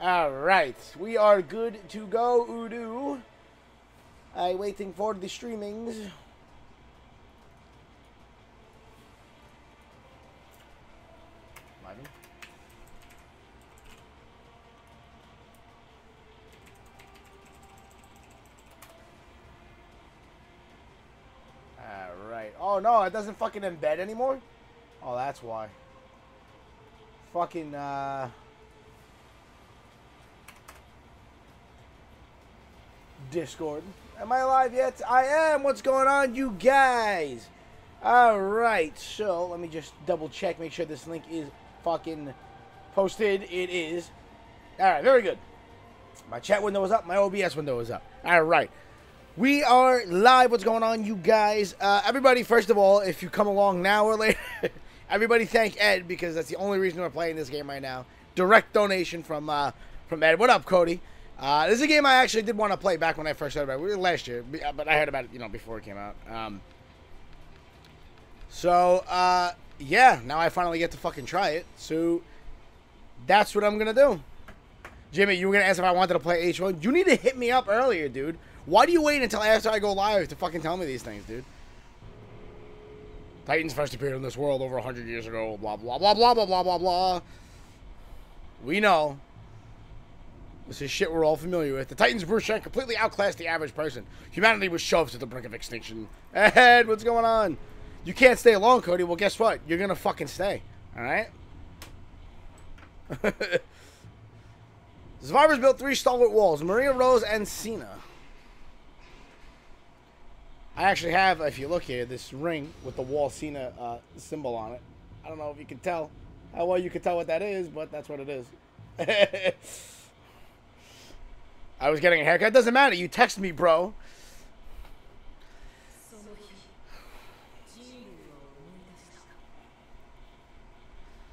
All right, we are good to go, Udu. I waiting for the streamings. All right. Oh no, it doesn't fucking embed anymore. Oh, that's why. Fucking uh. Discord. Am I live yet? I am. What's going on, you guys? All right. So let me just double check, make sure this link is fucking posted. It is. All right. Very good. My chat window is up. My OBS window is up. All right. We are live. What's going on, you guys? Uh, everybody, first of all, if you come along now or later, everybody thank Ed because that's the only reason we're playing this game right now. Direct donation from uh, from Ed. What up, Cody? Uh, this is a game I actually did want to play back when I first heard about it. Last year, but I heard about it, you know, before it came out. Um, so, uh, yeah, now I finally get to fucking try it. So, that's what I'm gonna do. Jimmy, you were gonna ask if I wanted to play H1. You need to hit me up earlier, dude. Why do you wait until after I go live to fucking tell me these things, dude? Titans first appeared in this world over 100 years ago. Blah, blah, blah, blah, blah, blah, blah, blah. We know. This is shit we're all familiar with. The Titans of Shank completely outclassed the average person. Humanity was shoved to the brink of extinction. Ed, what's going on? You can't stay long, Cody. Well, guess what? You're gonna fucking stay. All right. Survivors built three stalwart walls: Maria Rose and Sina. I actually have, if you look here, this ring with the wall Sina uh, symbol on it. I don't know if you can tell how well you can tell what that is, but that's what it is. I was getting a haircut. Doesn't matter. You text me, bro.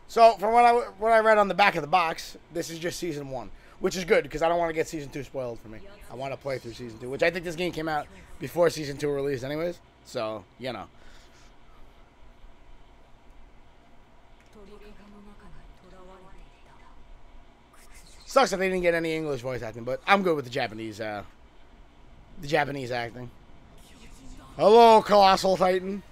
So, from what I what I read on the back of the box, this is just season one, which is good because I don't want to get season two spoiled for me. I want to play through season two, which I think this game came out before season two released, anyways. So, you know. Sucks that they didn't get any English voice acting, but I'm good with the Japanese, uh, the Japanese acting. Hello, Colossal Titan.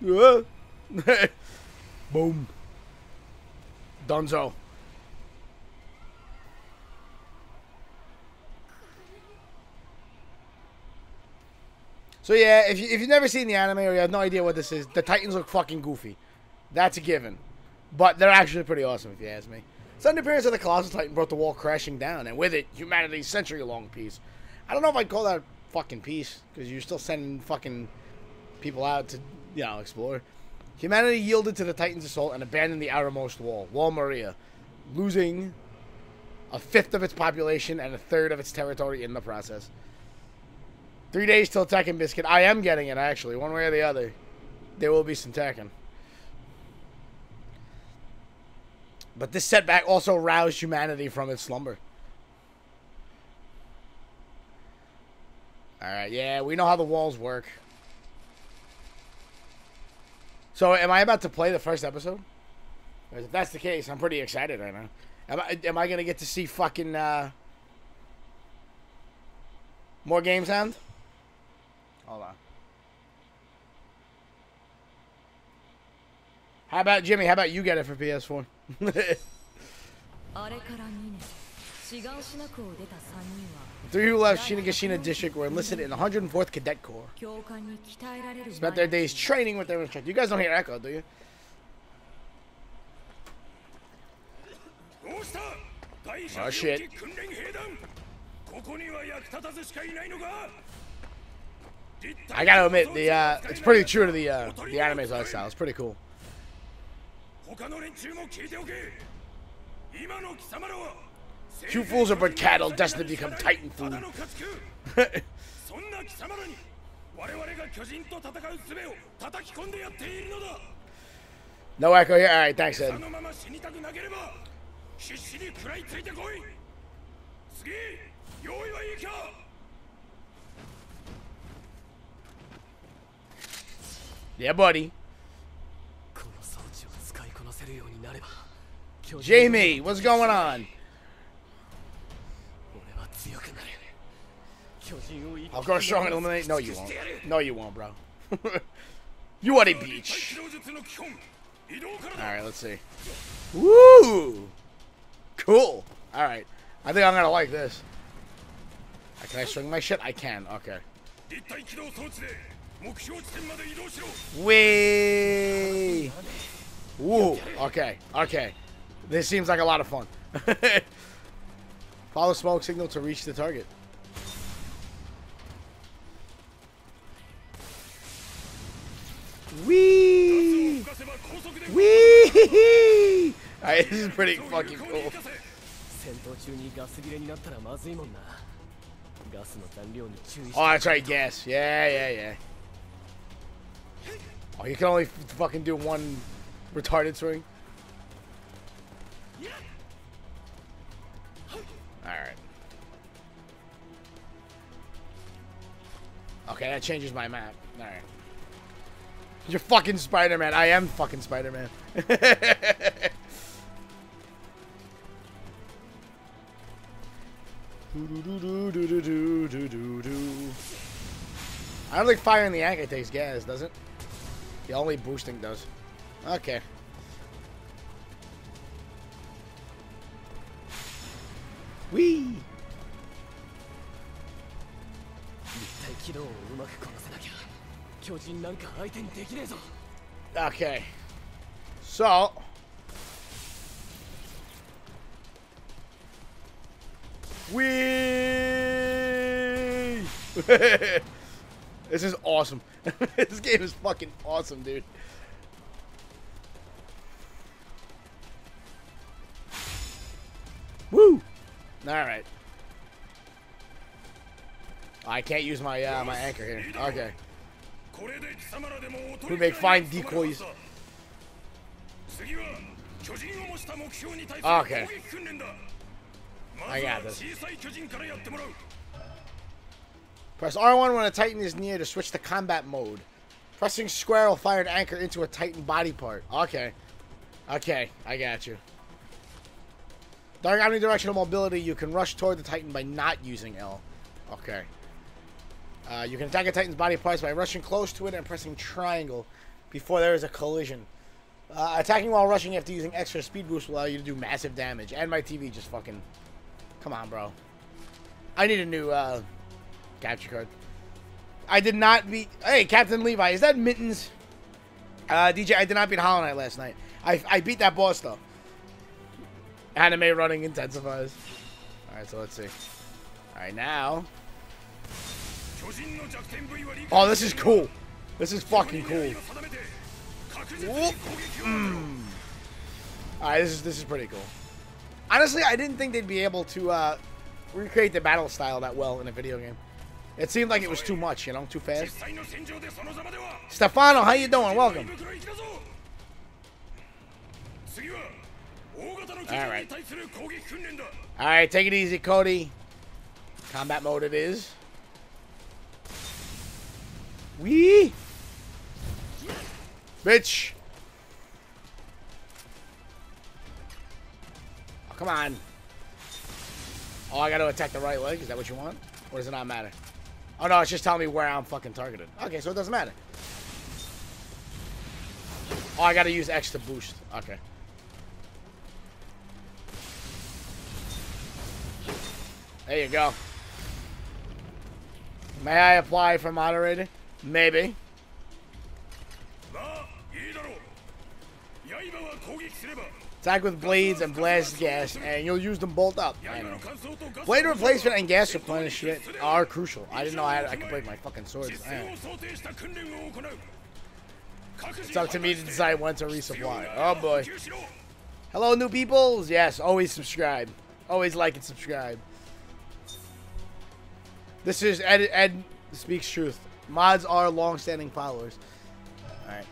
Boom. Dunzo. So yeah, if, you, if you've never seen the anime or you have no idea what this is, the Titans look fucking goofy. That's a given. But they're actually pretty awesome if you ask me. Sudden appearance of the Colossal Titan brought the wall crashing down, and with it, humanity's century-long peace. I don't know if I'd call that fucking peace, because you're still sending fucking people out to, you know, explore. Humanity yielded to the Titan's assault and abandoned the outermost wall, Wall Maria, losing a fifth of its population and a third of its territory in the process. Three days till Tekken Biscuit. I am getting it, actually, one way or the other. There will be some Tekken. But this setback also roused humanity from its slumber. Alright, yeah, we know how the walls work. So, am I about to play the first episode? If that's the case, I'm pretty excited right now. Am I, am I going to get to see fucking, uh... More game sound? Hold on. How about Jimmy? How about you get it for PS4? Three who left Shiganshina District were enlisted in 104th Cadet Corps. Spent their days training with their instructor. You guys don't hear Echo, do you? Oh shit. Oh, I gotta admit, the uh, it's pretty true to the uh, the anime's art style. It's pretty cool. Two fools are but cattle destined to become titan food. no echo here? Alright, thanks, Ed. Yeah, buddy. この装置を使いこなせるようになれ Yeah, buddy. Jamie, what's going on? I'll go strong and eliminate. No, you won't. No, you won't, bro. you are a beach. Alright, let's see. Woo! Cool. Alright. I think I'm gonna like this. Can I swing my shit? I can. Okay. 立体起動装置で目標地点まで移動しろ Wee! Woo! Okay. Okay. This seems like a lot of fun. Follow smoke signal to reach the target. Wee! 動かせば高速で Wee! Alright, this is pretty fucking 有効に cool. 生かせ戦闘中にガス切れになったらまずいもんなガスの残量に注意して Oh, that's right, gas. Yeah, yeah, yeah. Oh, you can only fucking do one retarded swing? Alright. Okay, that changes my map. Alright. You're fucking Spider-Man. I am fucking Spider-Man. I don't think firing the anchor takes gas, does it? The only boosting does. Okay. Whee! Okay. So. Whee! this is awesome. this game is fucking awesome, dude. Woo! Alright. I can't use my uh, my anchor here. Okay. We make fine decoys. Okay. I got this. Press R1 when a Titan is near to switch to combat mode. Pressing square will fire an anchor into a Titan body part. Okay. Okay, I got you. During omnidirectional mobility, you can rush toward the Titan by not using L. Okay. Uh, you can attack a Titan's body parts by rushing close to it and pressing triangle before there is a collision. Uh, attacking while rushing after using extra speed boost will allow you to do massive damage. And my TV just fucking... Come on, bro. I need a new, uh, Capture card. I did not beat... Hey, Captain Levi. Is that Mittens? Uh, DJ, I did not beat Hollow Knight last night. I, I beat that boss, though. Anime running intensifies. Alright, so let's see. Alright, now... Oh, this is cool. This is fucking cool. Mm. Alright, this is this is pretty cool. Honestly, I didn't think they'd be able to uh, recreate the battle style that well in a video game. It seemed like it was too much, you know, too fast. Stefano, how you doing? Welcome. Alright. Alright, take it easy, Cody. Combat mode it is. Wee! Bitch! Oh, come on. Oh, I gotta attack the right leg? Is that what you want? Or does it not matter? Oh, no, it's just telling me where I'm fucking targeted. Okay, so it doesn't matter. Oh, I gotta use X to boost. Okay. There you go. May I apply for moderator? Maybe. Attack with blades and blast gas, and you'll use them both up. I know. Blade replacement and gas replenishment are crucial. I didn't know I, had, I could break my fucking swords. It's up to me to decide when to resupply. Oh boy. Hello, new peoples. Yes, always subscribe. Always like and subscribe. This is Ed, Ed Speaks Truth. Mods are long-standing followers. Alright.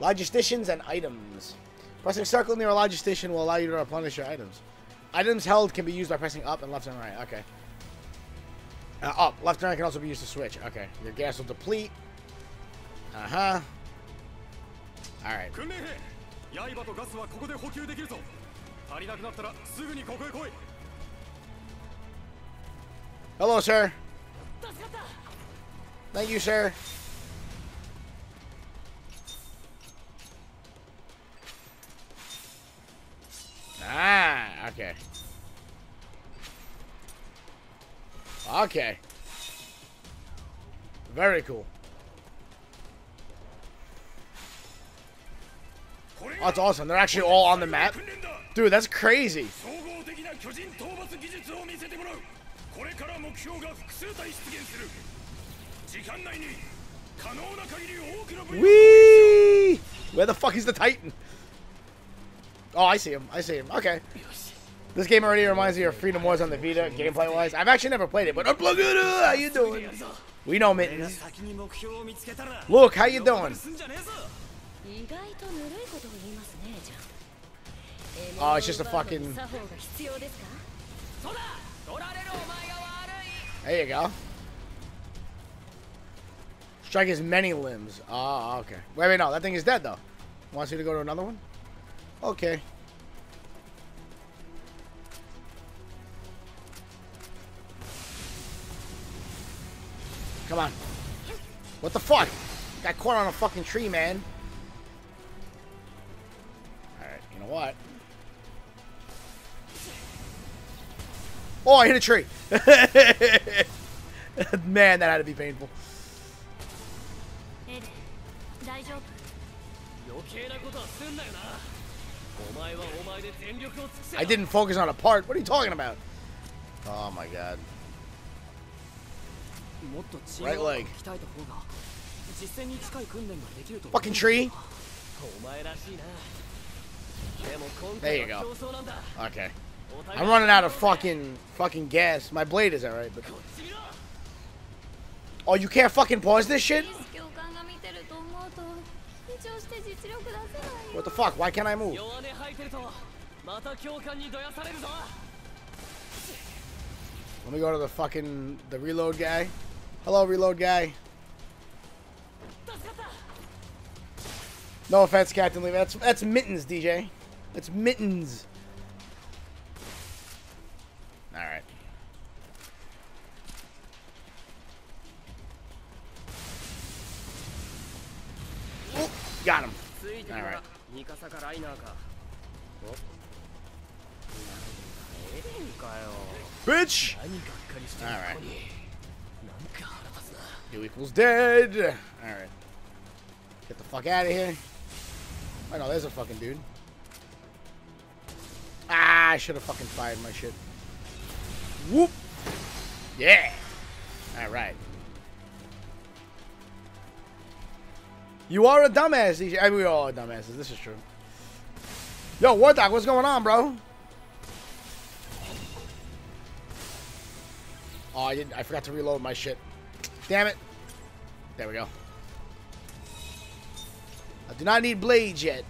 Logisticians and items. Pressing circle near a larger station will allow you to replenish your items. Items held can be used by pressing up and left and right. Okay. Uh, up. Left and right can also be used to switch. Okay. Your gas will deplete. Uh-huh. Alright. Hello, sir. Thank you, sir. Ah, okay. Okay. Very cool. That's awesome. They're actually all on the map. Dude, that's crazy. Wee! Where the fuck is the Titan? Oh, I see him. I see him. Okay. This game already reminds me of Freedom Wars on the Vita, gameplay-wise. I've actually never played it, but Unplugged, how you doing? We know mittens. Look, how you doing? Oh, it's just a fucking... There you go. Strike his many limbs. Ah, oh, okay. Wait, wait, no. That thing is dead, though. Wants you to go to another one? Okay. Come on. What the fuck? Got caught on a fucking tree, man. Alright, you know what? Oh, I hit a tree. Man, that had to be painful. エ I didn't focus on a part. What are you talking about? Oh my god. Right leg. Fucking tree. There you go. Okay. I'm running out of fucking fucking gas. My blade is alright, but. Oh, you can't fucking pause this shit? What the fuck? Why can't I move? Let me go to the fucking the reload guy. Hello, reload guy. No offense, Captain Levi. That's that's mittens, DJ. That's mittens. All right. Got him. All right. てる Alright. なニカサかライナーかおなんだエレンかよ Bitch. 何がっかりしてる Alright. ここになんか腹立つな You equals dead. All right. Get the fuck out of here. I know there's a fucking dude. Ah, I should have fucking fired my shit. Whoop. Yeah. All right. You are a dumbass, DJ. I mean, we all are dumbasses. This is true. Yo, War Doc, what's going on, bro? Oh, I didn't. I forgot to reload my shit. Damn it. There we go. I do not need blades yet.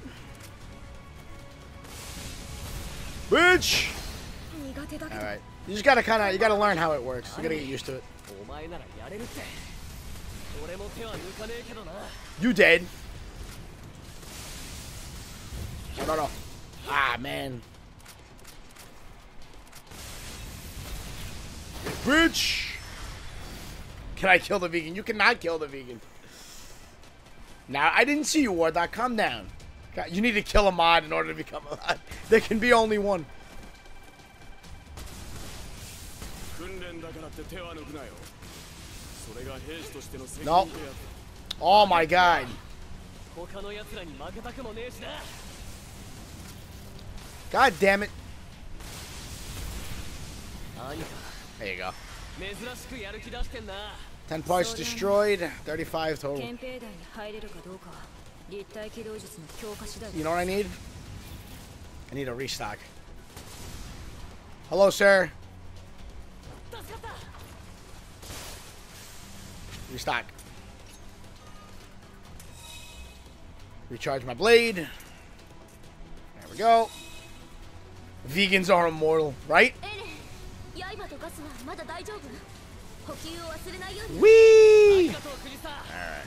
Bitch! Alright. You just gotta kinda, you gotta learn how it works. You gotta get used to it. You dead. No, no, no. Ah, man. Bitch! Can I kill the vegan? You cannot kill the vegan. Now, I didn't see you, Wardock. Calm down. God, you need to kill a mod in order to become a mod. There can be only one. No. Oh my god. God damn it. There you go. 10 parts destroyed, 35 total. You know what I need? I need a restock. Hello, sir. Restock. Recharge my blade. There we go. Vegans are immortal, right? Wee! Alright.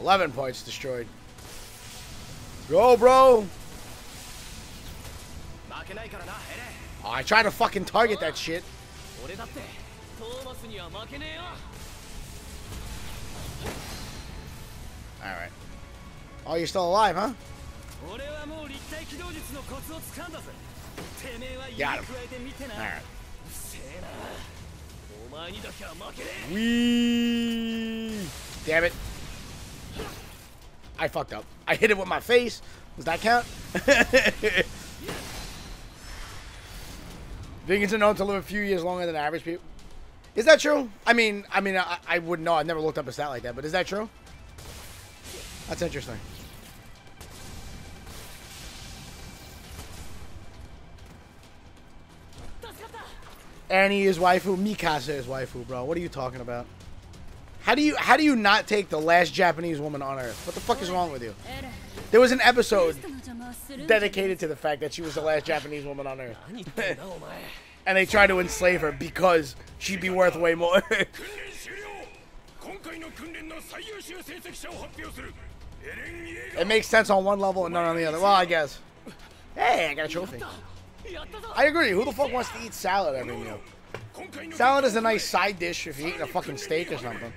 11 points destroyed. Go, bro! Oh, I tried to fucking target that shit. Alright. Oh, you're still alive, huh? 俺はもう立体機動術のコツをつかんだぜてめえは指 Got 加 him. えてみてなう Alright. っせえなお前にだけは負けね Wee. Damn it. I fucked up. I hit it with my face. Does that count? Vegans are known to live a few years longer than average people. Is that true? I mean, I mean, I, I wouldn't know. I've never looked up a stat like that, but is that true? That's interesting. Annie is waifu. Mikasa is waifu, bro. What are you talking about? How do you how do you not take the last Japanese woman on earth? What the fuck is wrong with you? There was an episode dedicated to the fact that she was the last Japanese woman on earth. and they tried to enslave her because she'd be worth way more. it makes sense on one level and not on the other. Well, I guess. Hey, I got a trophy. やったぞ I agree. Who the fuck wants to eat salad every meal? 今回の Salad is a nice side dish if you're eating a fucking steak or something.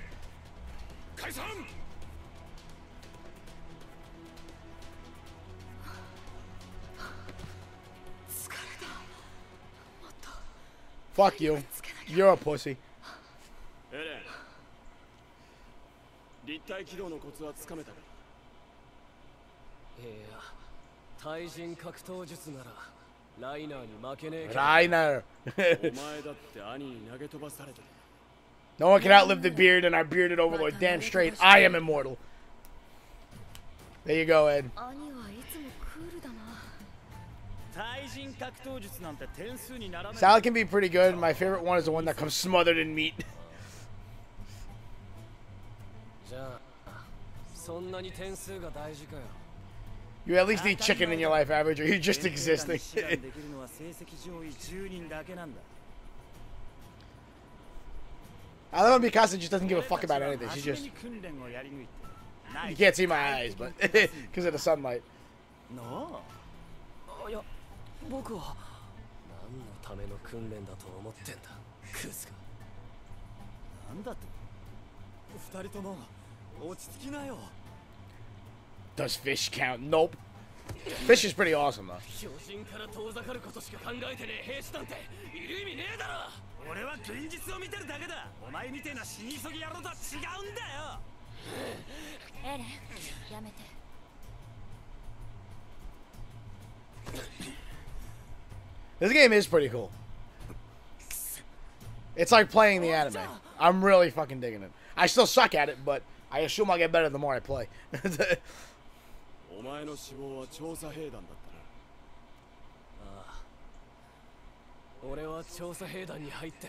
解散 Fuck you. You're a pussy. エレン立体機動のコツはつかめたかいや対人格闘術なら ライナーに負けねえけど Reiner. お前だって兄に投げ飛ばされて no one can outlive the beard and our bearded overlord. Damn straight. I am immortal. There you go, Ed. 兄はいつもクールだな対人格闘術なんて点数にならない Salad can be pretty good. My favorite one is the one that comes smothered in meat. じゃあそんなに点数が大事かよ You at least eat chicken in your life, average, or you're just レース existing. 間に志願できるのは成績上位10人だけなんだ I love how Mikasa just doesn't give a fuck about anything. She 真面 just 目に訓練をやり抜いてナイ you ス can't see my eyes, but because of the sunlight. のいや僕は何のための訓練だと思ってんだクズがなんだと二人とも落ち着きなよ does fish count? Nope. Fish is pretty awesome though. This game is pretty cool. It's like playing the anime. I'm really fucking digging it. I still suck at it, but I assume I'll get better the more I play. お前の死亡は調査兵団だったな俺は調査兵団に入って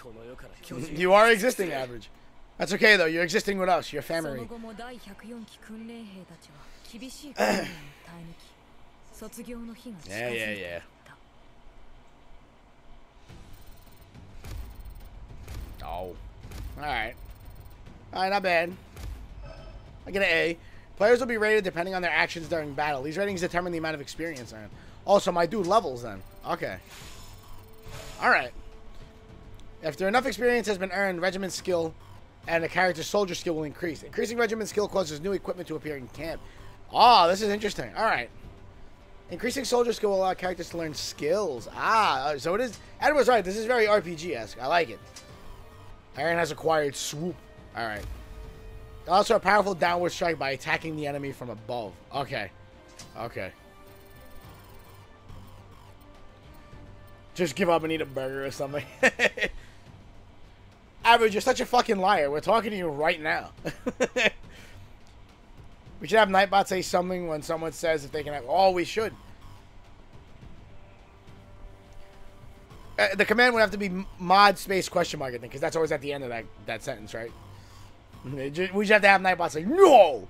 この世から巨人 you are existing, average. That's okay though. You're existing with us. Your そ family. の後も第104期訓練兵たちは厳しい訓練に耐え抜き卒業の日が近づ Yeah, い yeah, てい yeah. った Oh. Alright. Alright, not bad. I get an A. Players will be rated depending on their actions during battle. These ratings determine the amount of experience earned. Also, my dude levels then. Okay. Alright. After enough experience has been earned, regiment skill and the character's soldier skill will increase. Increasing regiment skill causes new equipment to appear in camp. Oh, this is interesting. Alright. Increasing soldier skill will allow characters to learn skills. Ah, uh, so it is. Edward's right. This is very RPG-esque. I like it. Eren has acquired swoop. All right. Also, a powerful downward strike by attacking the enemy from above. Okay. Okay. Just give up and eat a burger or something. Average, you're such a fucking liar. We're talking to you right now. we should have Nightbot say something when someone says if they can have. Oh, we should. Uh, the command would have to be mod space question mark, I think, because that's always at the end of that, that sentence, right? We just have to have Nightbot say, No!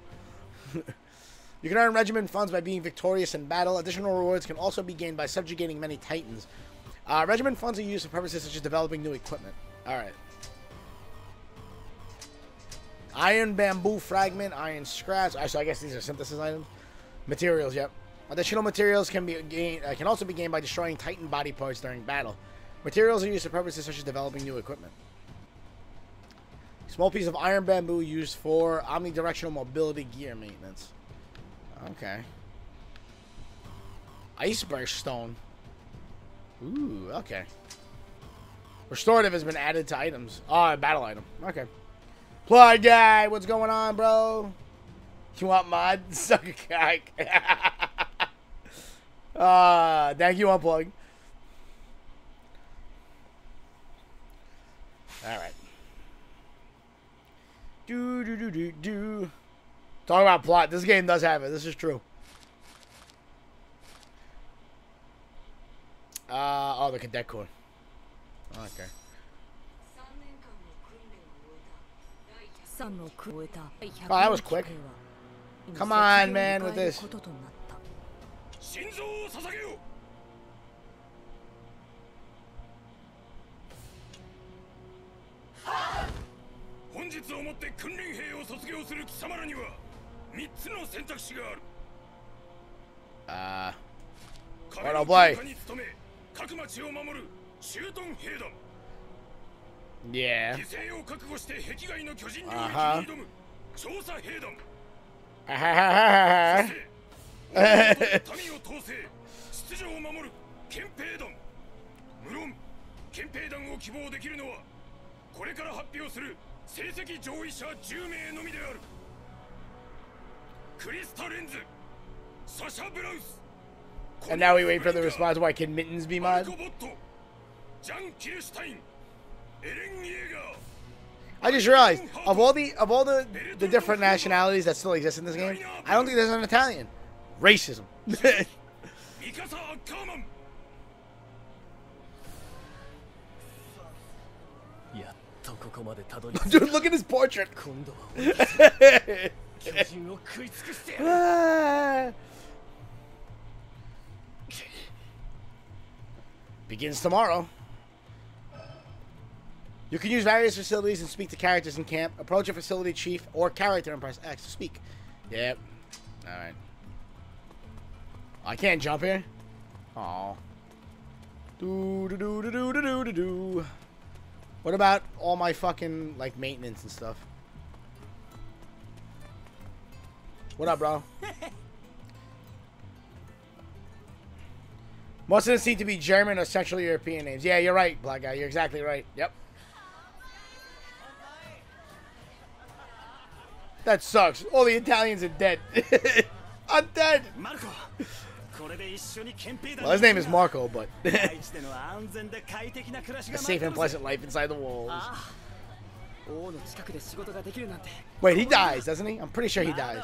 you can earn regiment funds by being victorious in battle. Additional rewards can also be gained by subjugating many titans. Uh, regiment funds are used for purposes such as developing new equipment. Alright. Iron bamboo fragment, iron. Uh, So I guess these are synthesis items. Materials, yep. Additional materials can be gained, uh, can also be gained by destroying Titan body parts during battle. Materials are used for purposes such as developing new equipment. Small piece of iron bamboo used for omnidirectional mobility gear maintenance. Okay. Iceberg stone. Ooh, okay. Restorative has been added to items. Oh, a battle item. Okay. Plug guy, what's going on, bro? You want mod? Suck a cock. Ah, thank you, Unplug. Alright. Do do do do do. Talk about plot. This game does have it. This is true. Uh, oh, the cadet corps. Okay. Oh, that was quick. Come on, man, with this. Ah! 本日をもって訓練兵を卒業する貴様らには3つの選択肢がある。Uh, 壁 Alright, の I'll play. 強化に努め各町を守る駐屯兵団。Yeah. 犠牲を覚悟して壁外の巨人領域に挑む調査兵団。Ah, そして民を統制秩序を守る憲兵団。無論憲兵団を希望できるのはこれから発表する成績上位者10名のみであるクリスタ・レンズサシャ・ブラウス and now we wait for the response. Why can mittens be マル mod? コ・ボットジャン・キルシュタインエレン・イエーガー I just realized of all the of all the the different nationalities that still exist in this game, I don't think there's an Italian. Racism. Dude, look at his portrait. Ah. Begins tomorrow. You can use various facilities and speak to characters in camp. Approach a facility chief or character and press X to speak. Yep. Alright. I can't jump here. Oh. Do do do do do do do do. What about all my fucking like maintenance and stuff? What up, bro? Most of them seem to be German or Central European names. Yeah, you're right, black guy. You're exactly right. Yep. That sucks. All the Italians are dead. I'm dead. マ well, his name is Marco, but a safe and pleasant life inside the walls. Ah. Wait, he dies, doesn't he? I'm pretty sure he dies.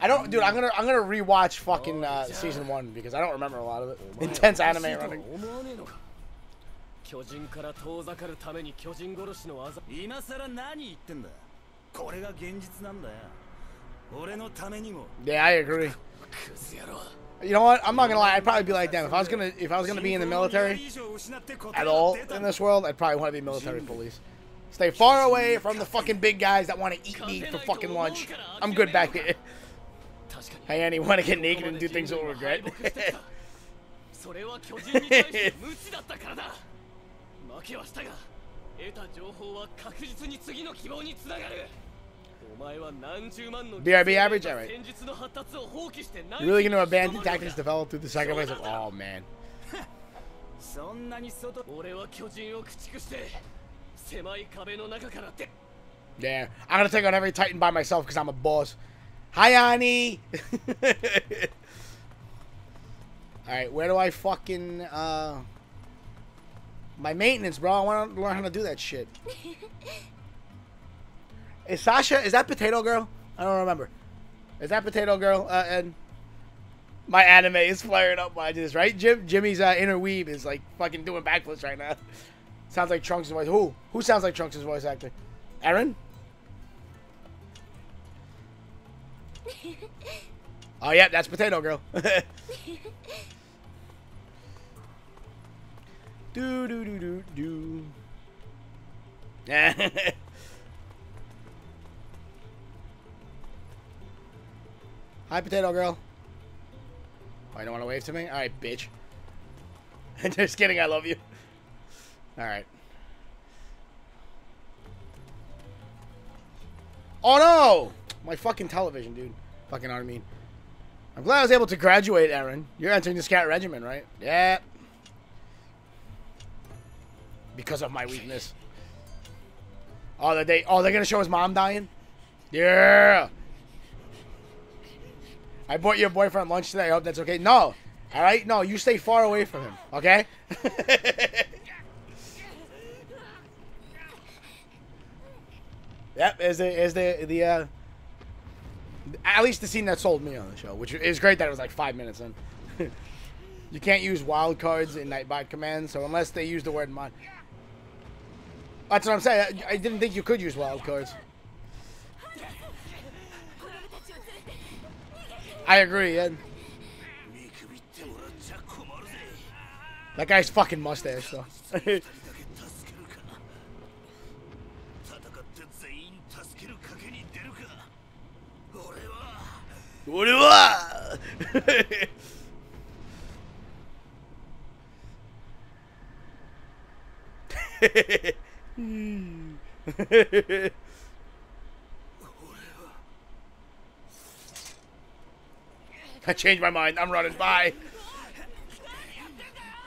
I don't, dude. I'm gonna, I'm gonna rewatch fucking uh, season one because I don't remember a lot of it. Intense anime running. 巨人から遠ざかるために巨人殺しの技今さら何言ってんだこれが現実なんだよ yeah, I agree. You know what? I'm not gonna lie. I'd probably be like them if I was gonna if I was gonna be in the military at all in this world. I'd probably want to be military police. Stay far away from the fucking big guys that want to eat me for fucking lunch. I'm good back here. Hey, Annie, want to get naked and do things you'll regret? BRB average? Alright. 戦術の発達を放棄して何 You really gonna abandon tactics developed through the sacrifice of? Oh man. そんなに外俺は巨人を駆逐して狭い壁の中からって Yeah, I'm gonna take on every Titan by myself because I'm a boss. Hi, Annie. All right, where do I fucking uh my maintenance, bro? I want to learn how to do that shit. Is Sasha? Is that Potato Girl? I don't remember. Is that Potato Girl? Uh, and my anime is flaring up by this, right? Jim, Jimmy's uh, inner weave is like fucking doing backflips right now. Sounds like Trunks' voice. Who? Who sounds like Trunks' voice actor? Eren? Oh, yeah, that's Potato Girl. do do do do do. Hi, potato girl. Oh, you don't want to wave to me? All right, bitch. Just kidding. I love you. All right. Oh no! My fucking television, dude. Fucking Armin. I'm glad I was able to graduate, Eren. You're entering the scout regiment, right? Yeah. Because of my weakness. Oh, they oh they're gonna show his mom dying? Yeah. I bought your boyfriend lunch today. I hope that's okay. No. Alright? No, you stay far away from him, okay? yep, is the is the the uh at least the scene that sold me on the show, which is great that it was like five minutes in. you can't use wild cards in Nightbot command, so unless they use the word mod. That's what I'm saying. I, I didn't think you could use wild I agree, yeah. That guy's fucking mustache, though. I changed my mind. I'm running. Bye.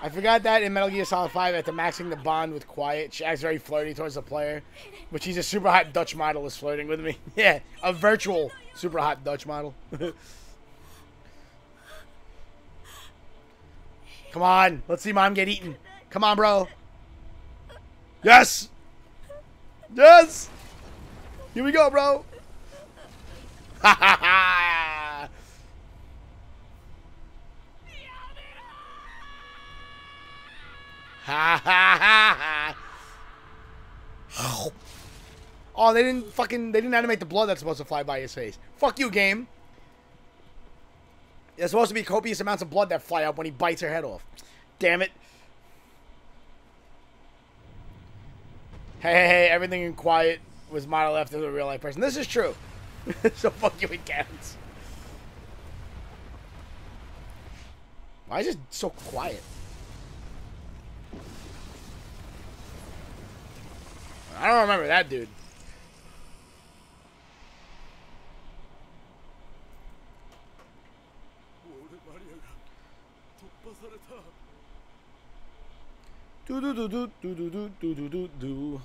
I forgot that in Metal Gear Solid 5, after maxing the bond with Quiet, she acts very flirty towards the player. But she's a super hot Dutch model is flirting with me. yeah, a virtual super hot Dutch model. Come on, let's see mom get eaten. Come on, bro. Yes! Yes! Here we go, bro. Ha ha ha! Ha ha ha ha! Oh, they didn't fucking they didn't animate the blood that's supposed to fly by his face. Fuck you, game. There's supposed to be copious amounts of blood that fly out when he bites her head off. Damn it. Hey, hey, hey, everything in quiet was modeled after the real life person. This is true. so fuck you, it counts. Why is it so quiet? I don't remember that dude. Do do do do do do do do do do.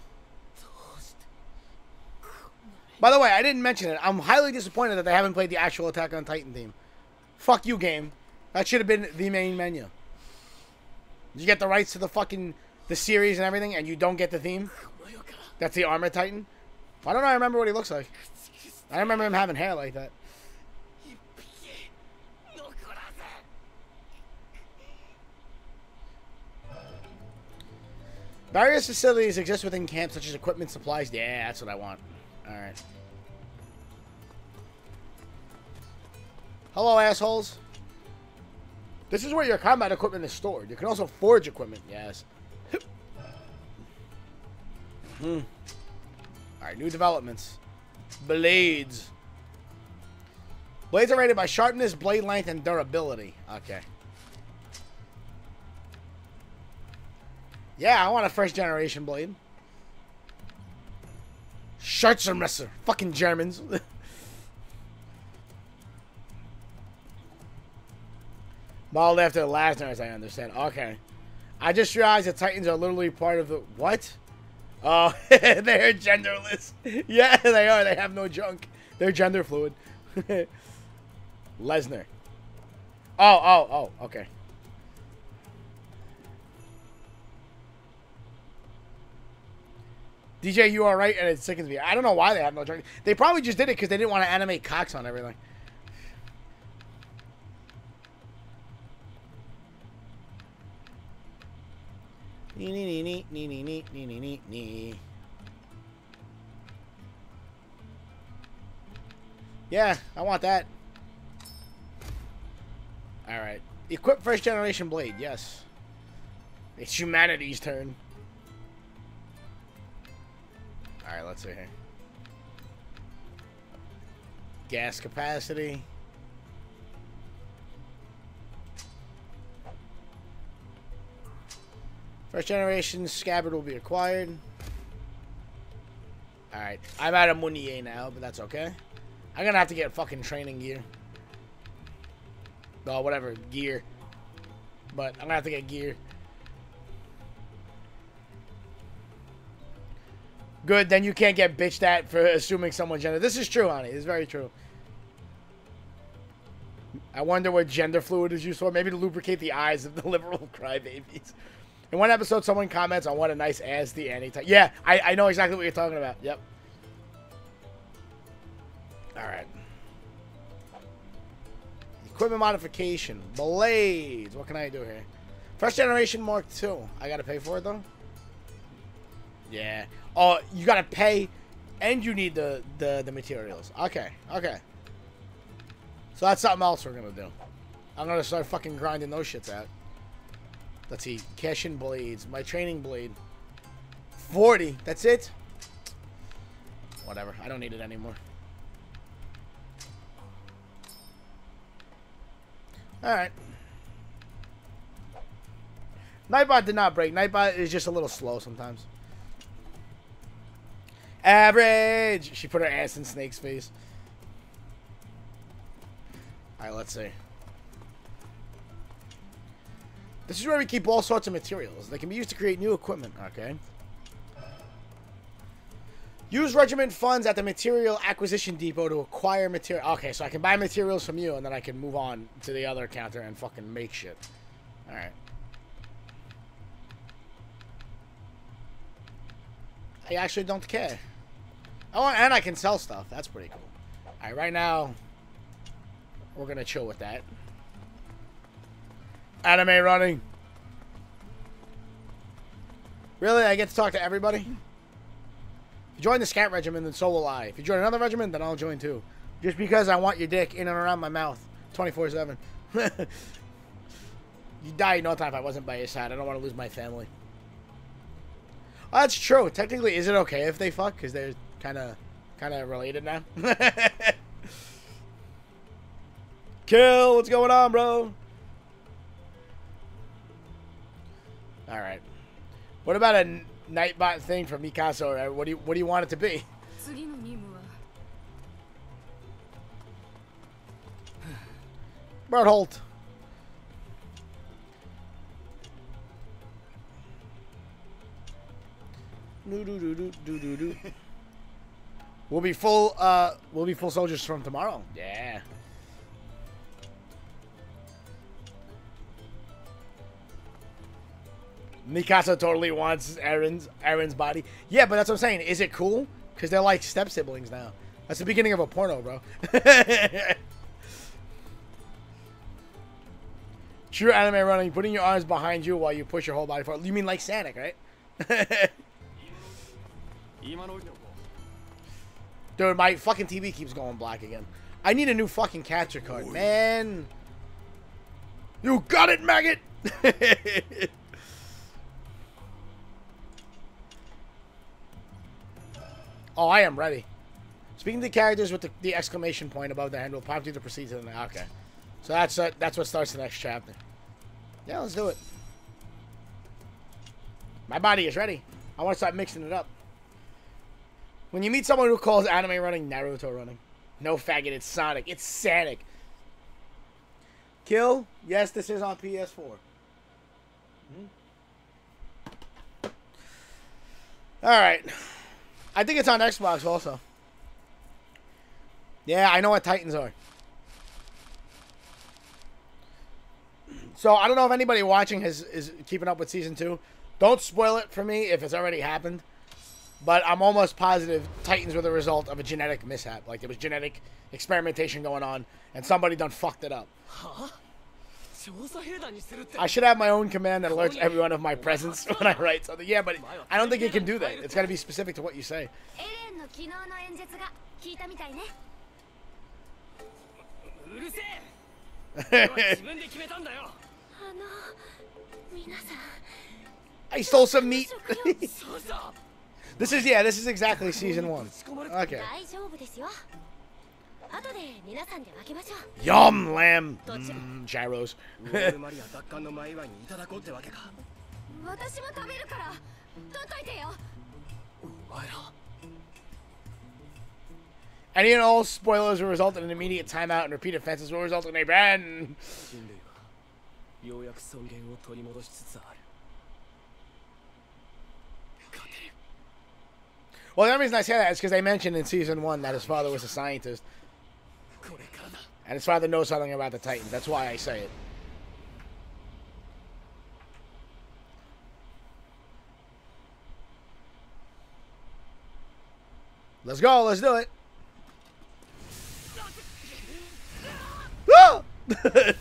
By the way, I didn't mention it. I'm highly disappointed that they haven't played the actual Attack on Titan theme. Fuck you, game. That should have been the main menu. You get the rights to the fucking the series and everything, and you don't get the theme. That's the Armor Titan. Why don't I remember what he looks like? I remember him having hair like that. Various facilities exist within camp, such as equipment, supplies. Yeah, that's what I want. All right. Hello, assholes. This is where your combat equipment is stored. You can also forge equipment. Yes. Hmm. All right, new developments. Blades. Blades are rated by sharpness, blade length, and durability. Okay. Yeah, I want a first generation blade. Schatzermesser. Fucking Germans. Modeled after the Lasner, as I understand. Okay. I just realized the Titans are literally part of the... What? Oh, they're genderless. Yeah, they are. They have no junk. They're gender fluid. Lesnar. Oh, oh, oh, okay. DJ, you are right, and it sickens me. I don't know why they have no junk. They probably just did it because they didn't want to animate cocks on everything. Nee, nee, nee, nee, nee, nee, nee, nee, nee, nee. Yeah, I want that. Alright. Equip first generation blade, yes. It's humanity's turn. Alright, let's see here. Gas capacity. First generation scabbard will be acquired. Alright. I'm out of Munier now, but that's okay. I'm gonna have to get fucking training gear. Oh, whatever, gear. But I'm gonna have to get gear. Good, then you can't get bitched at for assuming someone gender. This is true, honey. Is very true. I wonder what gender fluid is used for. Maybe to lubricate the eyes of the liberal crybabies. In one episode, someone comments on what a nice ass the Annie type. Yeah, I, I know exactly what you're talking about. Yep. Alright. Equipment modification. Blades. What can I do here? First generation Mark II. I gotta pay for it though? Yeah. Oh, you gotta pay and you need the, the, the materials. Okay, okay. So that's something else we're gonna do. I'm gonna start fucking grinding those shits out. Let's see. Cashin blades. My training blade. 40. That's it? Whatever. I don't need it anymore. Alright. Nightbot did not break. Nightbot is just a little slow sometimes. Average! She put her ass in Snake's face. Alright, let's see. This is where we keep all sorts of materials. They can be used to create new equipment, okay? Use regiment funds at the material acquisition depot to acquire material. Okay, so I can buy materials from you, and then I can move on to the other counter and fucking make shit. Alright. I actually don't care. Oh, and I can sell stuff. That's pretty cool. Alright, right now, we're gonna chill with that. Anime running. Really? I get to talk to everybody? If you join the scout regiment, then so will I. If you join another regiment, then I'll join too. Just because I want your dick in and around my mouth 24-7. you die in no time if I wasn't by your side. I don't want to lose my family. Oh, that's true. Technically, is it okay if they fuck? Because they're kind of kind of related now. Kill, what's going on, bro? All right. What about a Nightbot thing from Mikasa? Uh, what do you What do you want it to be? Berthold. Do do do do do do. We'll be full. Uh, we'll be full soldiers from tomorrow. Yeah. Mikasa totally wants Eren's Eren's body. Yeah, but that's what I'm saying. Is it cool? Because they're like step siblings now. That's the beginning of a porno, bro. True anime running, putting your arms behind you while you push your whole body forward. You mean like Sonic, right? Dude, my fucking TV keeps going black again. I need a new fucking capture card, man. You got it, maggot! oh, I am ready. Speaking to characters with the, the exclamation point above their hand will prompt you to proceed to the next. Okay. So that's uh, that's what starts the next chapter. Yeah, let's do it. My body is ready. I want to start mixing it up. When you meet someone who calls anime running Naruto running, no faggot, it's Sonic. It's Sonic. Kill? Yes, this is on PS4. Hmm? Alright. I think it's on Xbox also. Yeah, I know what Titans are. So I don't know if anybody watching has is keeping up with season two. Don't spoil it for me if it's already happened. But I'm almost positive Titans were the result of a genetic mishap. Like there was genetic experimentation going on, and somebody done fucked it up. は I should have my own command that alerts everyone of my presence when I write something. Yeah, but I don't think it can do that. It's got to be specific to what you say. I stole some meat. this is, yeah, this is exactly season one. Okay. Yum lamb. Mm, gyros. ウォールマリア奪還の前祝いにいただこうってわけかま 私も食べるから取っといてよお前ら Any and all spoilers will result in an immediate timeout, and repeat offenses will result in a ban. 人類はようやく尊厳を取り戻しつつある勝てる Well, the only reason I say that is because they mentioned in season one that his father was a scientist, これ And it's father to know something about the Titans. That's why I say it. Let's go. Let's do it. Ah!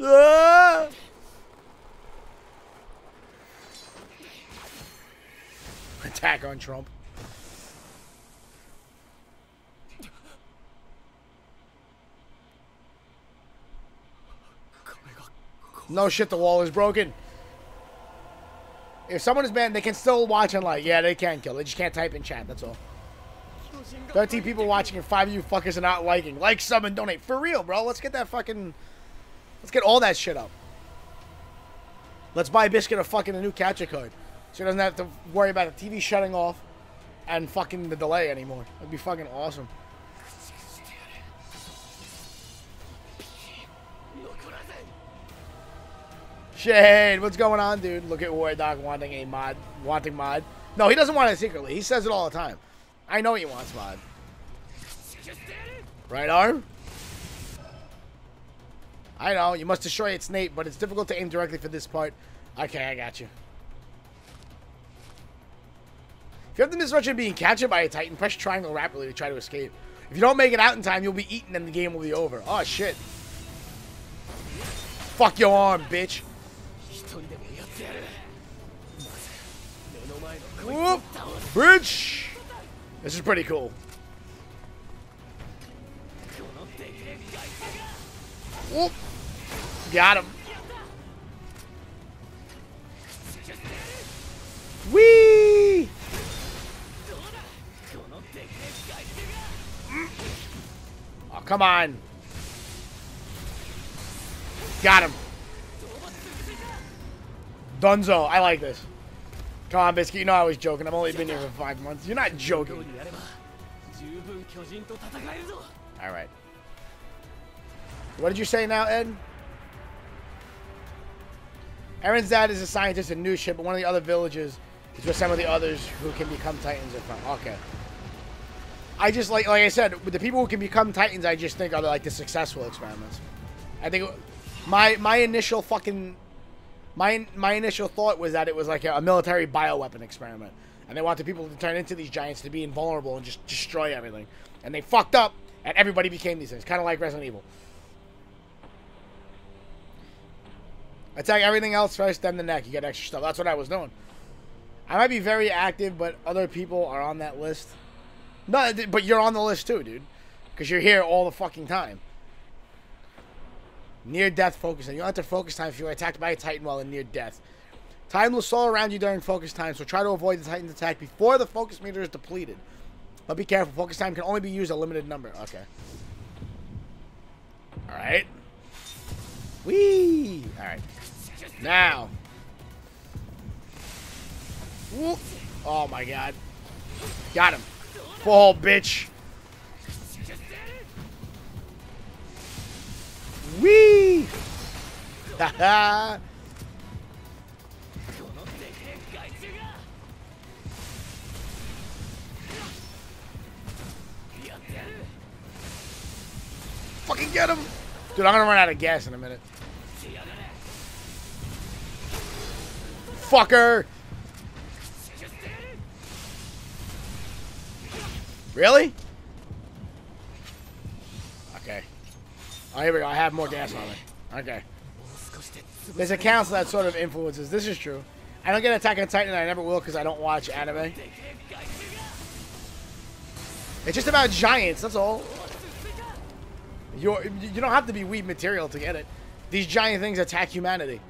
ah! Attack on Trump. No shit, the wall is broken. If someone is banned, they can still watch and like, yeah, they can kill. They just can't type in chat. That's all. 13 people watching and five of you fuckers are not liking. Like, sub, and donate. For real, bro. Let's get that fucking... Let's get all that shit up. Let's buy Biscuit a fucking a new catcher card. So doesn't have to worry about the TV shutting off and fucking the delay anymore. That'd be fucking awesome. Shade, what's going on, dude? Look at War Dog wanting a mod, wanting mod. No, he doesn't want it secretly. He says it all the time. I know he wants mod. Right arm? I know, you must destroy its Nate, but it's difficult to aim directly for this part. Okay, I got you. If you have the misfortune of being captured by a Titan, press triangle rapidly to try to escape. If you don't make it out in time, you'll be eaten and the game will be over. Oh, shit. Fuck your arm, bitch. Whoop. Bitch! This is pretty cool. Whoop. Got him. Whee! come on. Got him. Dunzo, I like this. Come on, Biscuit. You know I was joking. I've only been here for five months. You're not joking. Alright. What did you say now, Ed? Eren's dad is a scientist in New Ship, but one of the other villages is where some of the others who can become Titans are from. Okay. I just like like I said, the people who can become Titans, I just think are like the successful experiments. I think my my initial fucking my my initial thought was that it was like a, a military bioweapon experiment, and they wanted people to turn into these giants to be invulnerable and just destroy everything, and they fucked up, and everybody became these things, kind of like Resident Evil. Attack everything else first, then the neck. You get extra stuff. That's what I was doing. I might be very active, but other people are on that list. No, but you're on the list too, dude, because you're here all the fucking time. Near death focusing. You'll enter focus time if you are attacked by a Titan while in near death. Time will slow around you during focus time, so try to avoid the Titan's attack before the focus meter is depleted. But be careful, focus time can only be used a limited number. Okay. Alright. Whee! Alright. Now. Whoop. Oh my god. Got him. Fall, bitch. Wee! ha. Fucking get him! Dude, I'm gonna run out of gas in a minute. Fucker! Really? Okay. Oh, here we go. I have more gas on it. Okay. There's a council that sort of influences. This is true. I don't get Attack on Titan, I never will because I don't watch anime. It's just about giants, that's all. You're, you don't have to be weed material to get it. These giant things attack humanity.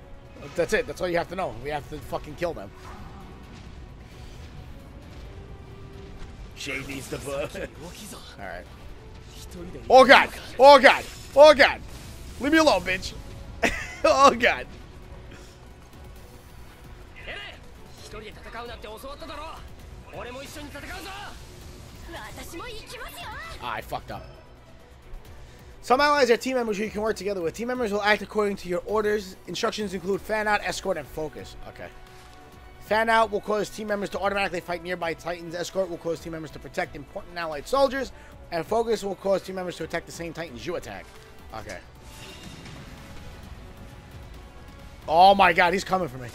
That's it. That's all you have to know. We have to fucking kill them. Jay needs the book. Alright. Oh god! Oh god! Oh god! Leave me alone, bitch! oh god! I fucked up. Some allies are team members who you can work together with. Team members will act according to your orders. Instructions include fan out, escort, and focus. Okay. Fan out will cause team members to automatically fight nearby titans. Escort will cause team members to protect important allied soldiers. And focus will cause team members to attack the same titans you attack. Okay. Oh my god, he's coming for me.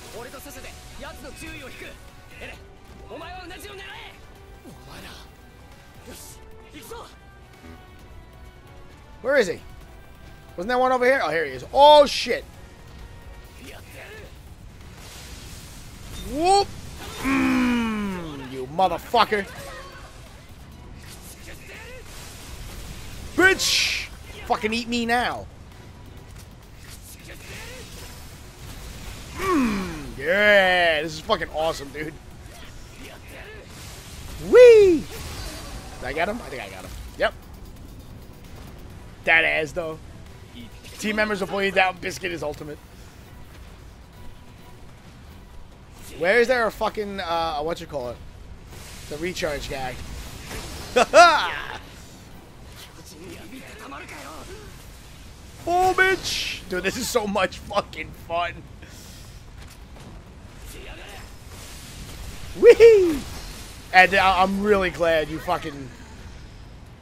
Where is he? Wasn't that one over here? Oh, here he is. Oh shit. Whoop! Mmm, you motherfucker. Bitch! Fucking eat me now. Mmm, yeah, this is fucking awesome, dude. Whee! Did I get him? I think I got him. Yep. That ass, though. Team members will pull you down. Biscuit is ultimate. Where is there a fucking, uh, what you call it? The recharge guy. oh, bitch! Dude, this is so much fucking fun. Wee! And I I'm really glad you fucking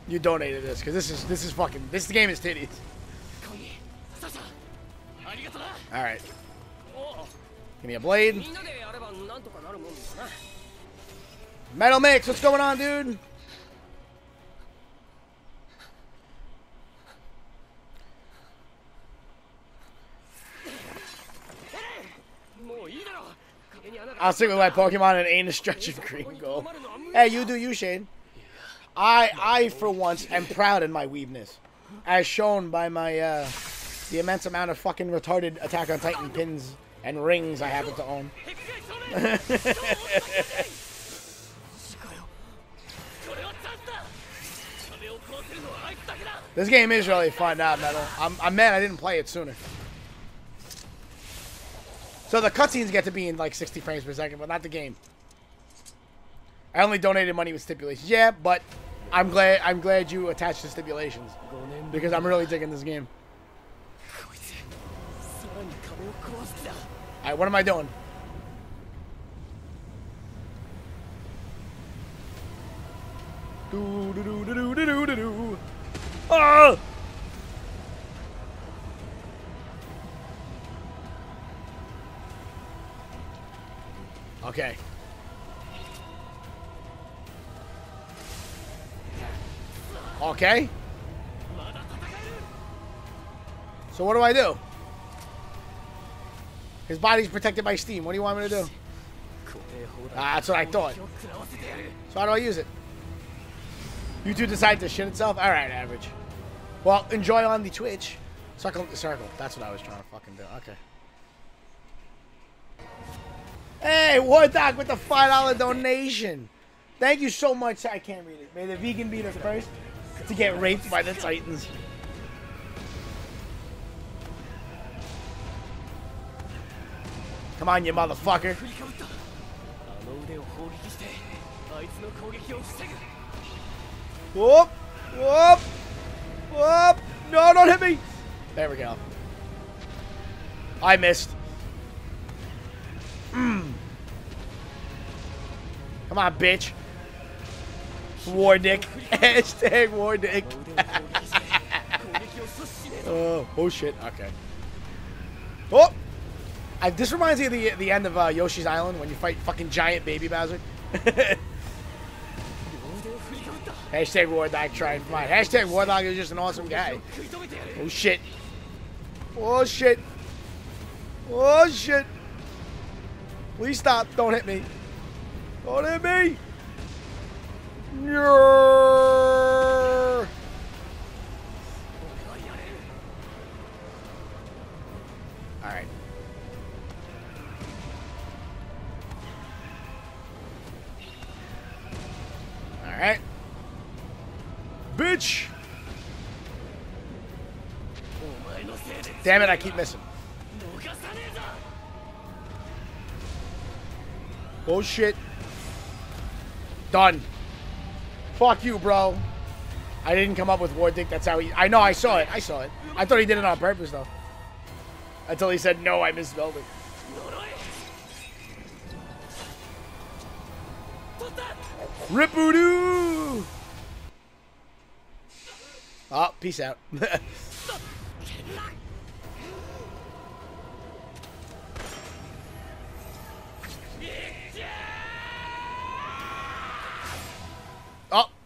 you donated this because this is this is fucking this game is titties. All right. Give me a blade. Metal Mix, what's going on, dude? I'll stick with my Pokemon and ain't a stretch of green goal. Hey, you do you, Shane. I, I for once, am proud in my weebness, as shown by my, uh, the immense amount of fucking retarded Attack on Titan pins and rings I happen to own. this game is really fun now, Metal. I'm, I'm mad I didn't play it sooner. So the cutscenes get to be in like 60 frames per second, but not the game. I only donated money with stipulations. Yeah, but I'm glad I'm glad you attached the stipulations because I'm really digging this game. Alright, what am I doing? Do do do do do do do do. Ah! Okay. Okay. So what do I do? His body's protected by steam. What do you want me to do? Ah, that's what I thought. So how do I use it? You two decide to shit itself? Alright, average. Well, enjoy on the Twitch. Circle the circle. That's what I was trying to fucking do. Okay. Hey, War Doc with the $5 donation. Thank you so much. I can't read it. May the vegan be the first to get raped by the Titans. Come on, you motherfucker. Whoop! Whoop! Whoop! No, don't hit me! There we go. I missed. Mm. Come on, bitch. Wardick. Hashtag Wardick. oh, oh, shit. Okay. Oh! I, this reminds me of the the end of uh, Yoshi's Island when you fight fucking giant baby Bowser. Hashtag Wardog trying to mine. Hashtag Wardog is just an awesome guy. Oh shit. Oh shit. Oh shit. Please stop. Don't hit me. Don't hit me. All right. Alright. Bitch! Damn it, I keep missing. Oh shit. Done. Fuck you, bro. I didn't come up with War Dick. That's how he. I know, I saw it. I saw it. I thought he did it on purpose, though. Until he said, no, I misspelled it. Ripudoo. Oh, peace out. oh.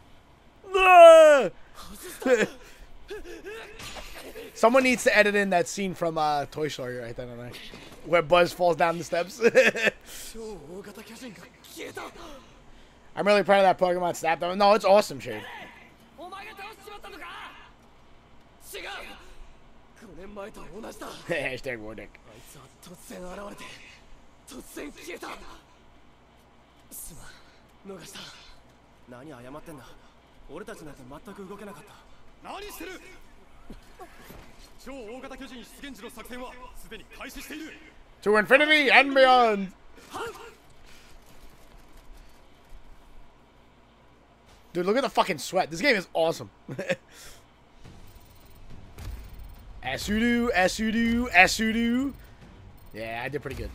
Ah! Someone needs to edit in that scene from uh, Toy Story right then and there, where Buzz falls down the steps. I'm really proud of that Pokemon Snap though. No, it's awesome, Shade. お前が倒しちまったのか違う5年前と同じだ Hashtag War Dick. あいつは突然現れて突然消えたすまん逃した何謝ってんだ俺たちなんて全く動けなかった何してる超大型巨人出現時の作戦はすでに開始している To infinity and beyond. Dude, look at the fucking sweat. This game is awesome. Asudu, Asudu, Asudu. Yeah, I did pretty good.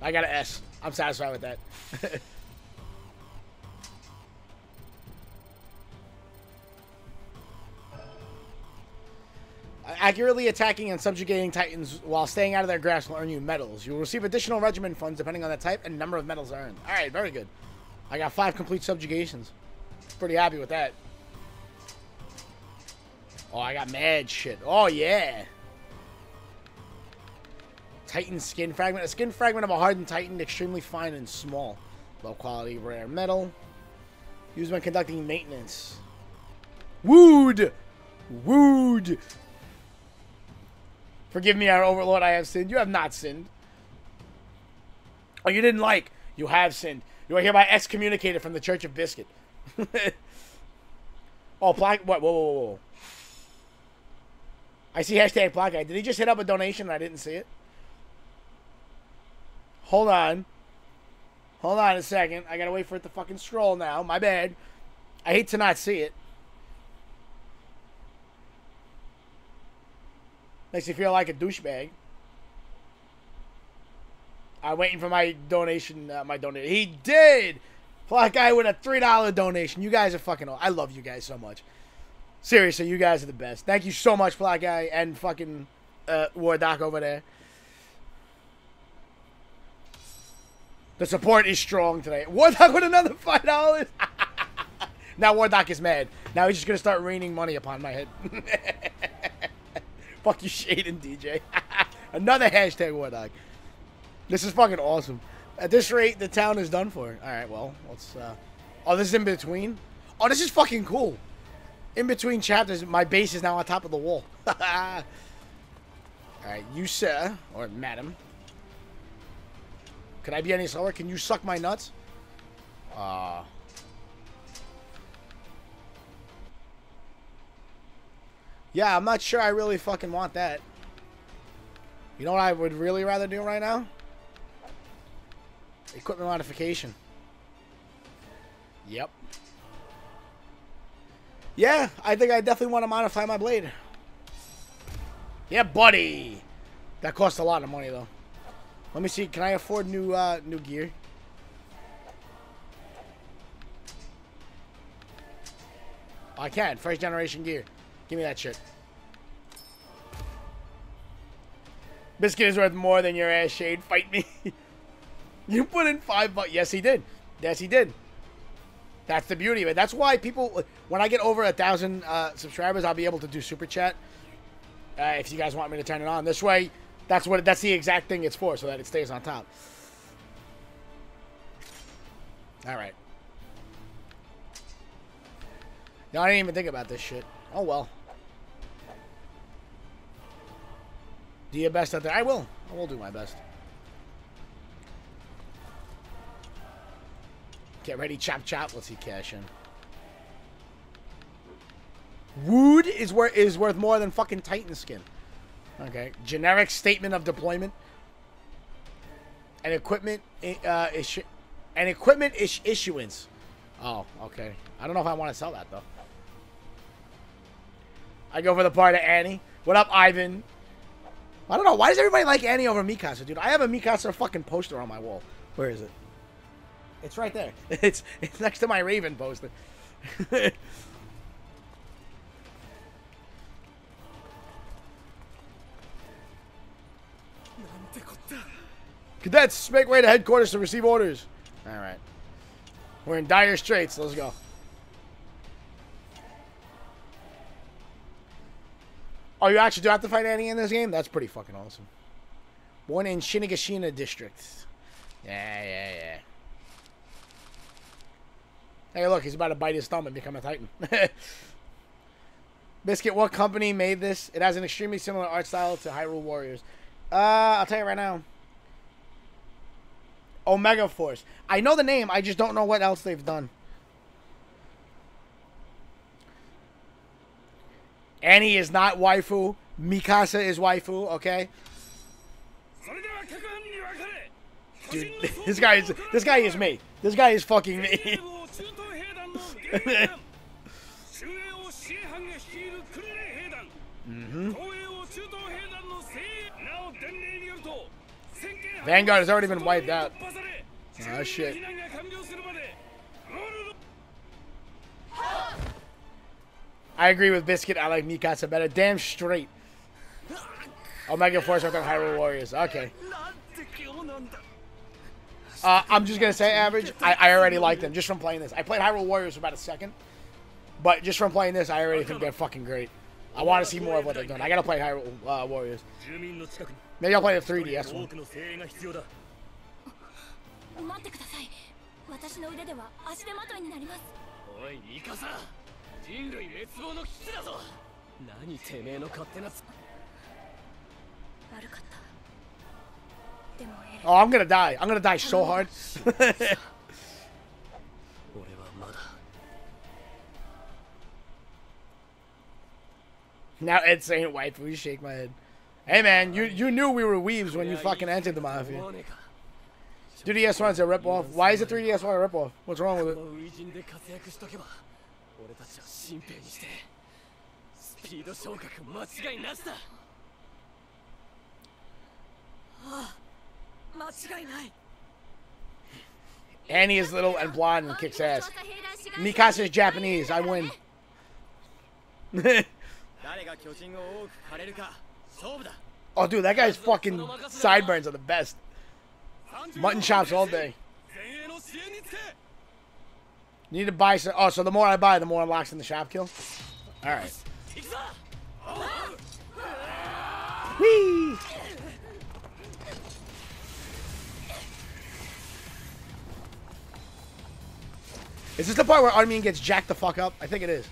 I got an S. I'm satisfied with that. Accurately attacking and subjugating titans while staying out of their grasp will earn you medals. You will receive additional regiment funds depending on the type and number of medals earned. Alright, very good. I got five complete subjugations. Pretty happy with that. Oh, I got mad shit. Oh, yeah. Titan skin fragment. A skin fragment of a hardened titan, extremely fine and small. Low quality rare metal. Used when conducting maintenance. Wooed! Wooed! Forgive me, our overlord, I have sinned. You have not sinned. Oh, you didn't like. You have sinned. You are hereby excommunicated from the Church of Biscuit. oh, black. What? Whoa, whoa, whoa. I see hashtag black guy. Did he just hit up a donation and I didn't see it? Hold on. Hold on a second. I gotta wait for it to fucking scroll now. My bad. I hate to not see it. Makes you feel like a douchebag. I'm waiting for my donation. Uh, my donation. He did. Black guy with a three dollar donation. You guys are fucking. I love you guys so much. Seriously, you guys are the best. Thank you so much, Black guy and fucking uh, War Doc over there. The support is strong today. War Doc with another five dollars. now War Doc is mad. Now he's just gonna start raining money upon my head. Fuck you, Shade and DJ. Another hashtag War Dog. This is fucking awesome. At this rate, the town is done for. All right, well, let's. Uh... Oh, this is in between. Oh, this is fucking cool. In between chapters, my base is now on top of the wall. All right, you sir or madam. Can I be any slower? Can you suck my nuts? Uh. Yeah, I'm not sure I really fucking want that. You know what I would really rather do right now? Equipment modification. Yep. Yeah, I think I definitely want to modify my blade. Yeah, buddy. That costs a lot of money though. Let me see. Can I afford new uh, new gear? I can. First generation gear. Give me that shit. Biscuit is worth more than your ass, Shade. Fight me. you put in five bucks. Yes, he did. Yes, he did. That's the beauty of it. That's why people, when I get over a thousand uh, subscribers, I'll be able to do super chat. Uh, if you guys want me to turn it on, this way, that's what that's the exact thing it's for, so that it stays on top. All right. No, I didn't even think about this shit. Oh well. Do your best out there. I will. I will do my best. Get ready, chop chop. Let's see cash in. Wood is worth is worth more than fucking Titan skin. Okay. Generic statement of deployment. An equipment uh, issue. An equipment is issuance. Oh, okay. I don't know if I want to sell that though. I go for the part of Annie. What up, Ivan? I don't know. Why does everybody like Annie over Mikasa, dude? I have a Mikasa fucking poster on my wall. Where is it? It's right there. It's it's next to my Raven poster. Cadets, make way to headquarters to receive orders. All right. We're in dire straits. Let's go. Oh, you actually do have to fight Annie in this game? That's pretty fucking awesome. One in Shiganshina District. Yeah, yeah, yeah. Hey, look, he's about to bite his thumb and become a Titan. Biscuit, what company made this? It has an extremely similar art style to Hyrule Warriors. Uh, I'll tell you right now. Omega Force. I know the name, I just don't know what else they've done. Annie is not waifu. Mikasa is waifu, okay? Dude, this guy is this guy is me. This guy is fucking me. Vanguard has already been wiped out. Ah, shit. I agree with Biscuit. I like Mikasa better. Damn straight. Omega Force are Hyrule Warriors. Okay. Uh, I'm just going to say average. I, I already like them just from playing this. I played Hyrule Warriors for about a second. But just from playing this, I already think they're fucking great. I want to see more of what they're doing. I got to play Hyrule uh, Warriors. Maybe I'll play the 3DS one. 待ってください私の腕では足手まといになりますおいミカサ人類滅亡の危機だぞ何てめえの勝手なつ 悪かったでもエレン Oh, I'm gonna die. I'm gonna die so hard. 俺はまだ now Ed saying waifu. You shake my head. Hey man, you you knew we were weaves when you fucking entered the mafia. 思わねえか 2DS one's a ripoff. Why is the 3DS one a ripoff? What's wrong with it? この初陣で活躍しとけば俺たちは新兵にしてスピード昇格間違いなしだ間違いない Annie is little and blonde and kicks ass. Mikasa is Japanese. I win. oh, dude, that guy's fucking sideburns are the best. Mutton chops all day. Need to buy some. Oh, so the more I buy, the more unlocks in the shop kill? Alright. Whee! Is this the part where Armin gets jacked the fuck up? I think it is.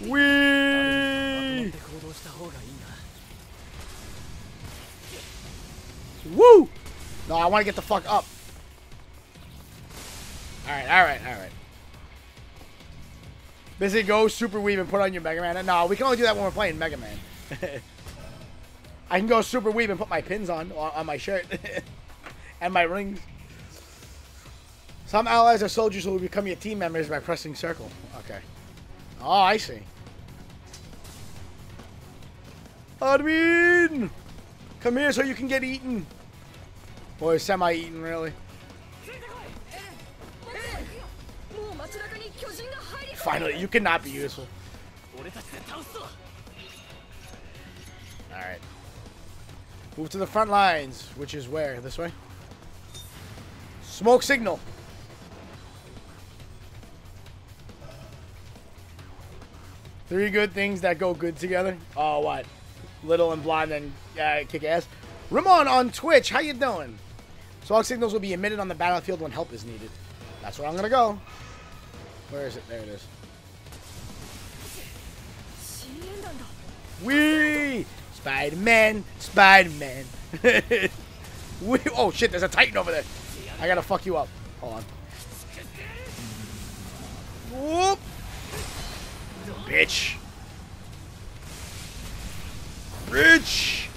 Wee! Woo! No, I want to get the fuck up. Alright, alright, alright. Busy, go Super Weave and put on your Mega Man. No, we can only do that when we're playing Mega Man. I can go Super Weave and put my pins on, on my shirt. and my rings. Some allies or soldiers will become your team members by pressing circle. Okay. Oh, I see. Armin! Come here so you can get eaten. Boy, semi-eaten, really. Finally, you cannot be useful. Alright. Move to the front lines, which is where? This way? Smoke signal! Three good things that go good together. Oh, what? Little and blind and uh, kick ass. Ramon on Twitch, how you doing? Smoke signals will be emitted on the battlefield when help is needed. That's where I'm gonna go. Where is it? There it is. Wee! Spider-Man, Spider-Man. oh shit, there's a Titan over there. I gotta fuck you up. Hold on. Whoop. Bitch. Rich.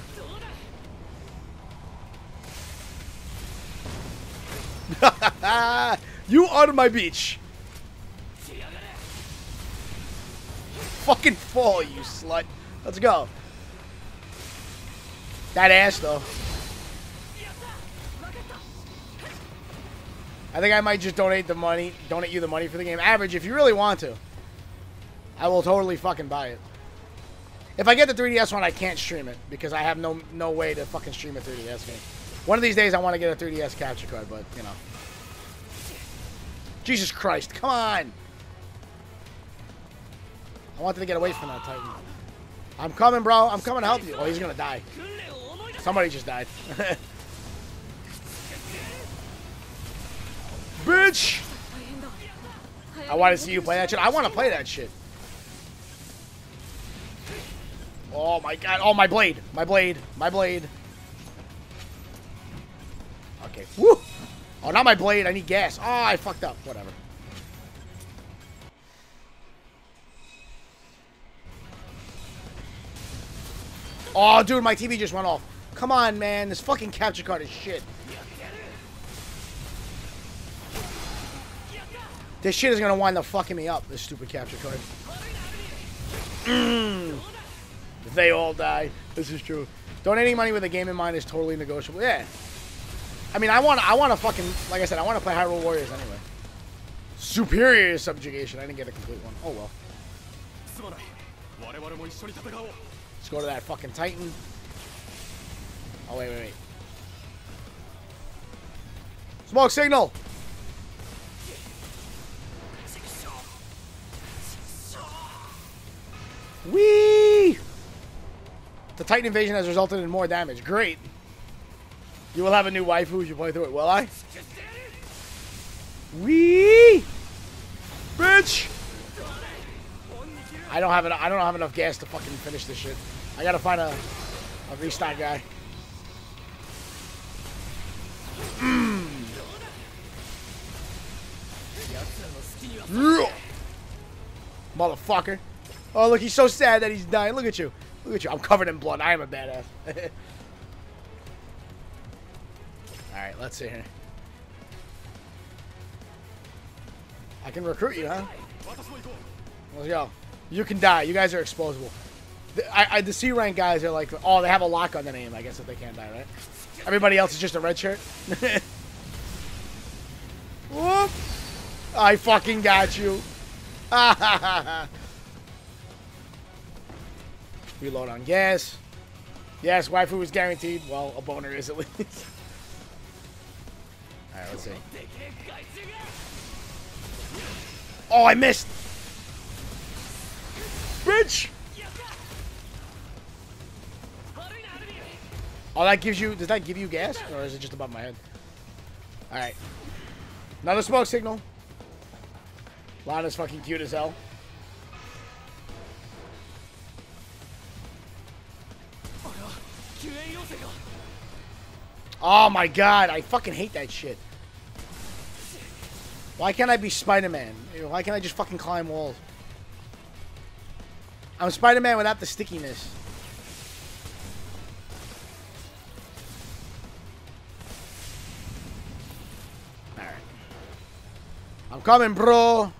you on my beach. Fucking fall, you slut. Let's go. That ass, though. I think I might just donate the money, donate you the money for the game. Average, if you really want to. I will totally fucking buy it. If I get the 3DS one, I can't stream it because I have no no way to fucking stream a 3DS game. One of these days, I want to get a 3DS capture card, but you know. Jesus Christ! Come on. I wanted to get away from that Titan. I'm coming, bro. I'm coming to help you. Oh, he's gonna die. Somebody just died. Bitch! I want to see you play that shit. I want to play that shit. Oh my god. Oh, my blade. My blade. My blade. Okay. Woo! Oh, not my blade. I need gas. Oh, I fucked up. Whatever. Oh, dude, my TV just went off. Come on, man. This fucking capture card is shit. This shit is gonna wind up fucking me up, this stupid capture card. Mm. They all die. This is true. Donating money with a game in mind is totally negotiable. Yeah. I mean, I want I want to fucking like I said, I want to play Hyrule Warriors anyway. Superior subjugation. I didn't get a complete one. Oh well. Let's go to that fucking Titan. Oh wait, wait, wait. Smoke signal. Wee! The Titan invasion has resulted in more damage. Great. You will have a new waifu as you play through it, will I? Whee! Bitch! I don't have enough, I don't have enough gas to fucking finish this shit. I gotta find a, a restock guy. Yeah. Motherfucker. Oh, look, he's so sad that he's dying. Look at you. Look at you. I'm covered in blood. I am a badass. Alright, let's see here. I can recruit you, huh? Let's go. You can die. You guys are exposable. The, I, I, the C rank guys are like, oh, they have a lock on their name, I guess, if they can't die, right? Everybody else is just a red shirt. Whoop! I fucking got you. Reload on gas. Yes, waifu is guaranteed. Well, a boner is at least. Alright, let's see. Oh, I missed! Bitch! Oh, that gives you... Does that give you gas? Or is it just above my head? Alright. Another smoke signal. Lana's fucking cute as hell. Oh my god, I fucking hate that shit. Why can't I be Spider-Man? Why can't I just fucking climb walls? I'm Spider-Man without the stickiness. Alright. I'm coming, bro.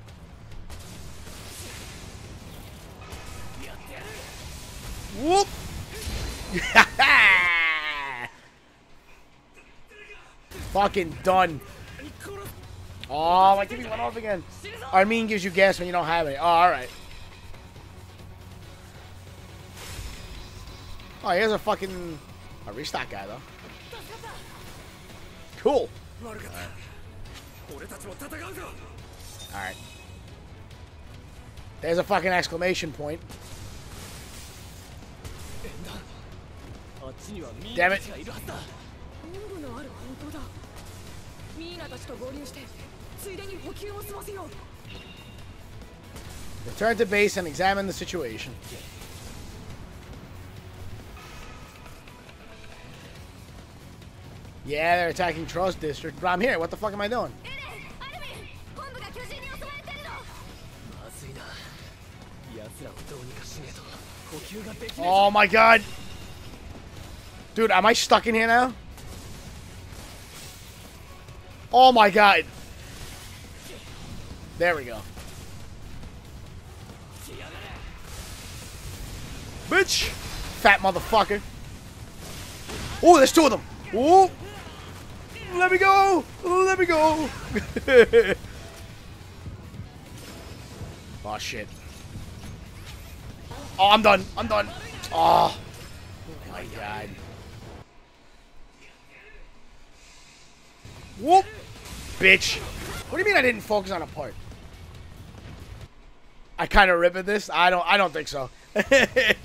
Whoop! Fucking done. Oh, my TV went off again. Armin gives you gas when you don't have it. Oh, alright. Oh, here's a fucking... I reached that guy, though. Cool. Alright. Alright. There's a fucking exclamation point. Damn it. Return to base and examine the situation. Yeah, they're attacking Trost District, but I'm here. What the fuck am I doing? Oh my god! Dude, am I stuck in here now? Oh my god. There we go. Bitch! Fat motherfucker. Oh, there's two of them. Oh! Let me go! Let me go! oh, shit. Oh, I'm done. I'm done. Oh. oh my god. Whoop! Bitch. What do you mean I didn't focus on a part? I kind of rip at this. I don't. I don't think so. and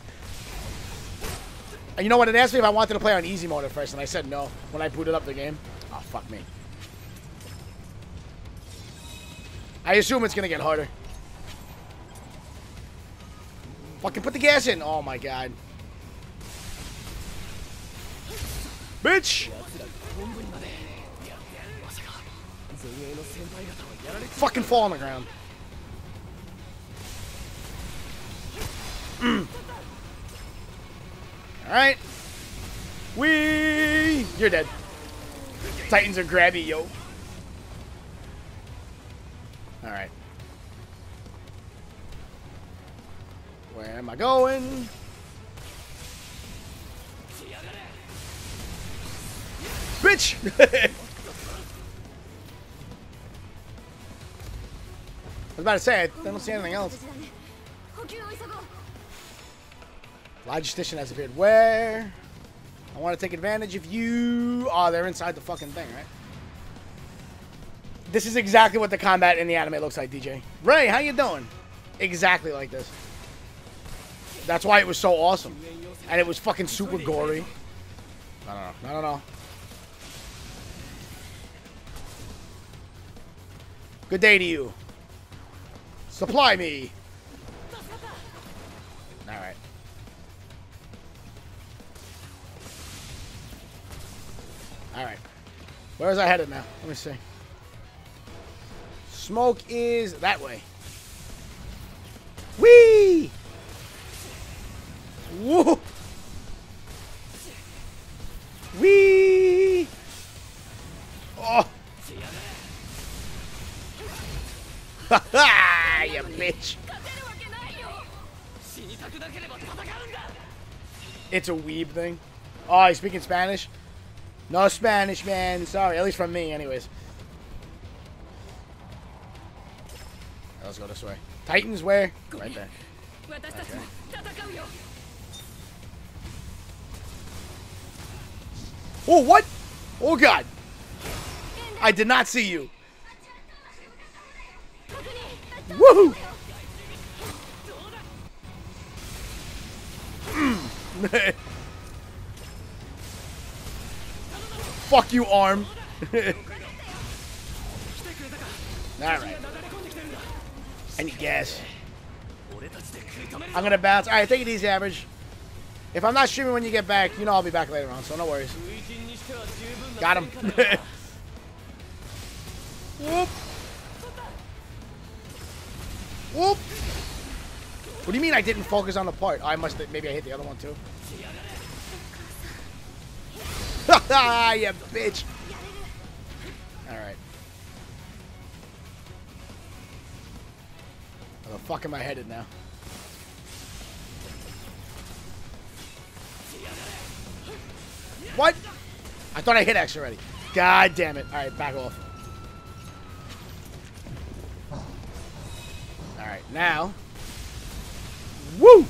you know what? It asked me if I wanted to play on easy mode at first, and I said no when I booted up the game. Oh fuck me. I assume it's gonna get harder. Fucking put the gas in. Oh my god. Bitch! Fucking fall on the ground. Mm. Alright. We. You're dead. Titans are grabby, yo. Alright. Where am I going? Bitch! was about to say, I don't see anything else. Logistician has appeared. Where? I want to take advantage of you. Oh, they're inside the fucking thing, right? This is exactly what the combat in the anime looks like, DJ. Ray, how you doing? Exactly like this. That's why it was so awesome. And it was fucking super gory. I don't know. I don't know. Good day to you. Supply me. Alright. Alright. Where is I headed now? Let me see. Smoke is that way. Whee! Woo! Whee! Oh! Ha ha! Ah, you bitch. It's a weeb thing. Oh, he's speaking Spanish? No Spanish, man. Sorry, at least from me, anyways. Let's go this way. Titans where? Right there. Okay. Oh, what? Oh, God. I did not see you. Woohoo! Mm. Fuck you, arm! Alright. I need gas. I'm gonna bounce. Alright, take it easy, average. If I'm not streaming when you get back, you know I'll be back later on, so no worries. Got him. Whoop. Whoop. What do you mean I didn't focus on the part? I must have, maybe I hit the other one too. Haha, you bitch. Alright. Where the fuck am I headed now? What? I thought I hit X already. God damn it. Alright, back off. Alright, now. Woo!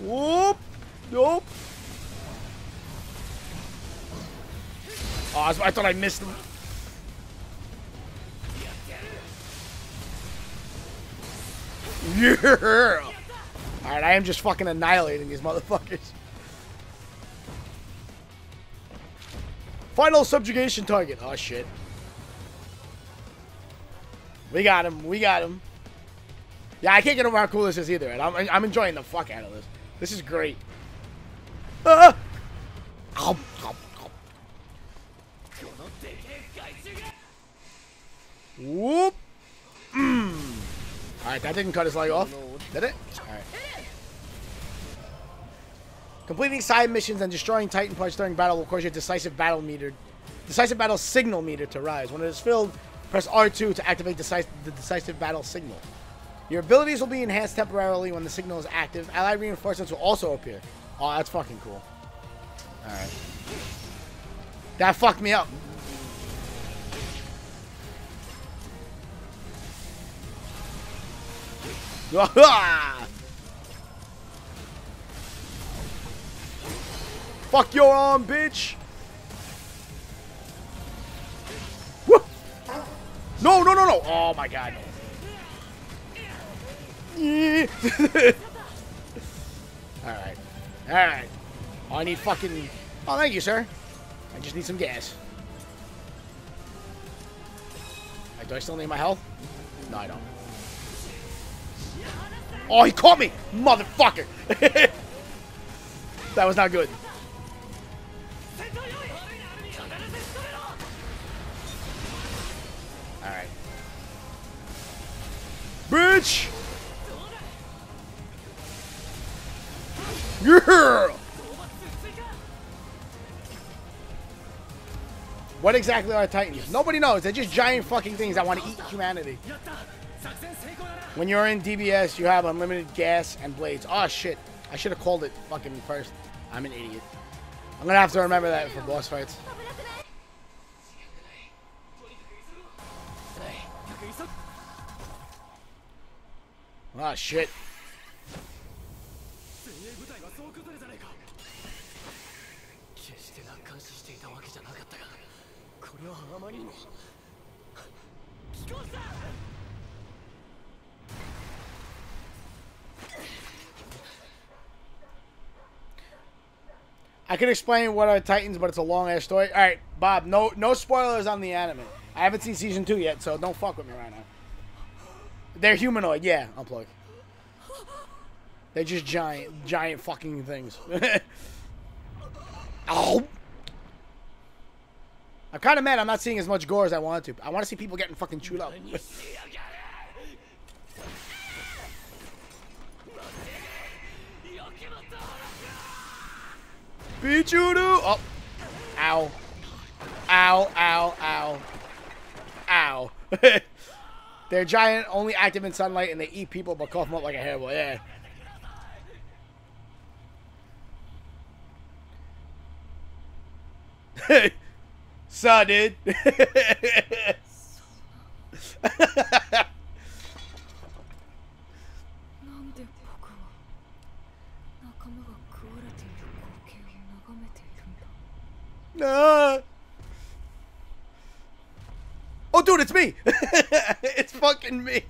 Whoop! Nope. Oh, I, thought I missed him. Yeah! Alright, I am just fucking annihilating these motherfuckers. Final subjugation target. Oh, shit. We got him. We got him. Yeah, I can't get over how cool this is either, and I'm, I'm enjoying the fuck out of this. This is great. Ah! Whoop! Mm. Alright, that didn't cut his leg off. Did it? Alright. Completing side missions and destroying Titan parts during battle will cause your decisive battle meter, decisive battle signal meter to rise. When it is filled, press R2 to activate decisive, the decisive battle signal. Your abilities will be enhanced temporarily when the signal is active. Allied reinforcements will also appear. Oh, that's fucking cool. Alright. That fucked me up. Fuck your arm, bitch! No, no, no, no! Oh my god. Alright. Alright. Oh, I need fucking... Oh, thank you, sir. I just need some gas. Right, do I still need my health? No, I don't. Oh, he caught me! Motherfucker! that was not good. Bitch! Yeah! What exactly are Titans? Nobody knows. They're just giant fucking things that want to eat humanity. When you're in DBS, you have unlimited gas and blades. Oh shit. I should have called it fucking first. I'm an idiot. I'm gonna have to remember that for boss fights. Ah, した I can explain what are Titans, but it's a long ass story. All right, Bob. No, no spoilers on the anime. I haven't seen season two yet, so don't fuck with me right now. They're humanoid, yeah, unplug. They're just giant, giant fucking things. oh! I'm kind of mad I'm not seeing as much gore as I wanted to. I want to see people getting fucking chewed up. Beat. Oh. Ow. Ow, ow, ow. Ow. They're giant, only active in sunlight, and they eat people but cough them up like a hairball. Yeah. Saw, dude. な Oh, dude, it's me! it's fucking me!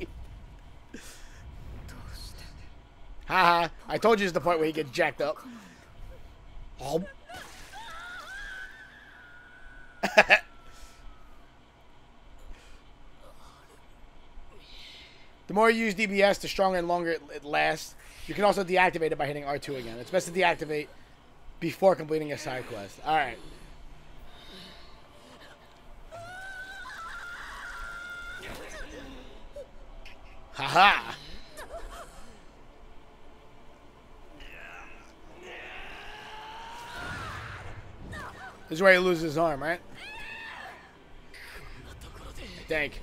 Ha ha! I told you it's the point where you get jacked up. Oh. the more you use DBS, the stronger and longer it lasts. You can also deactivate it by hitting R2 again. It's best to deactivate before completing a side quest. Alright. Haha! This is where he loses his arm, right? I think.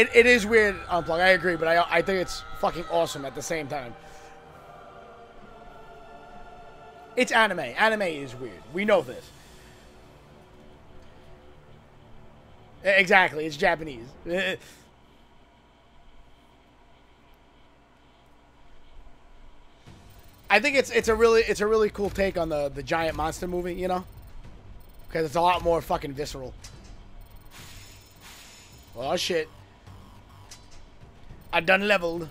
It, it is weird, um, unplug. I agree, but I I think it's fucking awesome at the same time. It's anime. Anime is weird. We know this. Exactly. It's Japanese. I think it's it's a really it's a really cool take on the the giant monster movie, you know, because it's a lot more fucking visceral. Oh shit. I done leveled.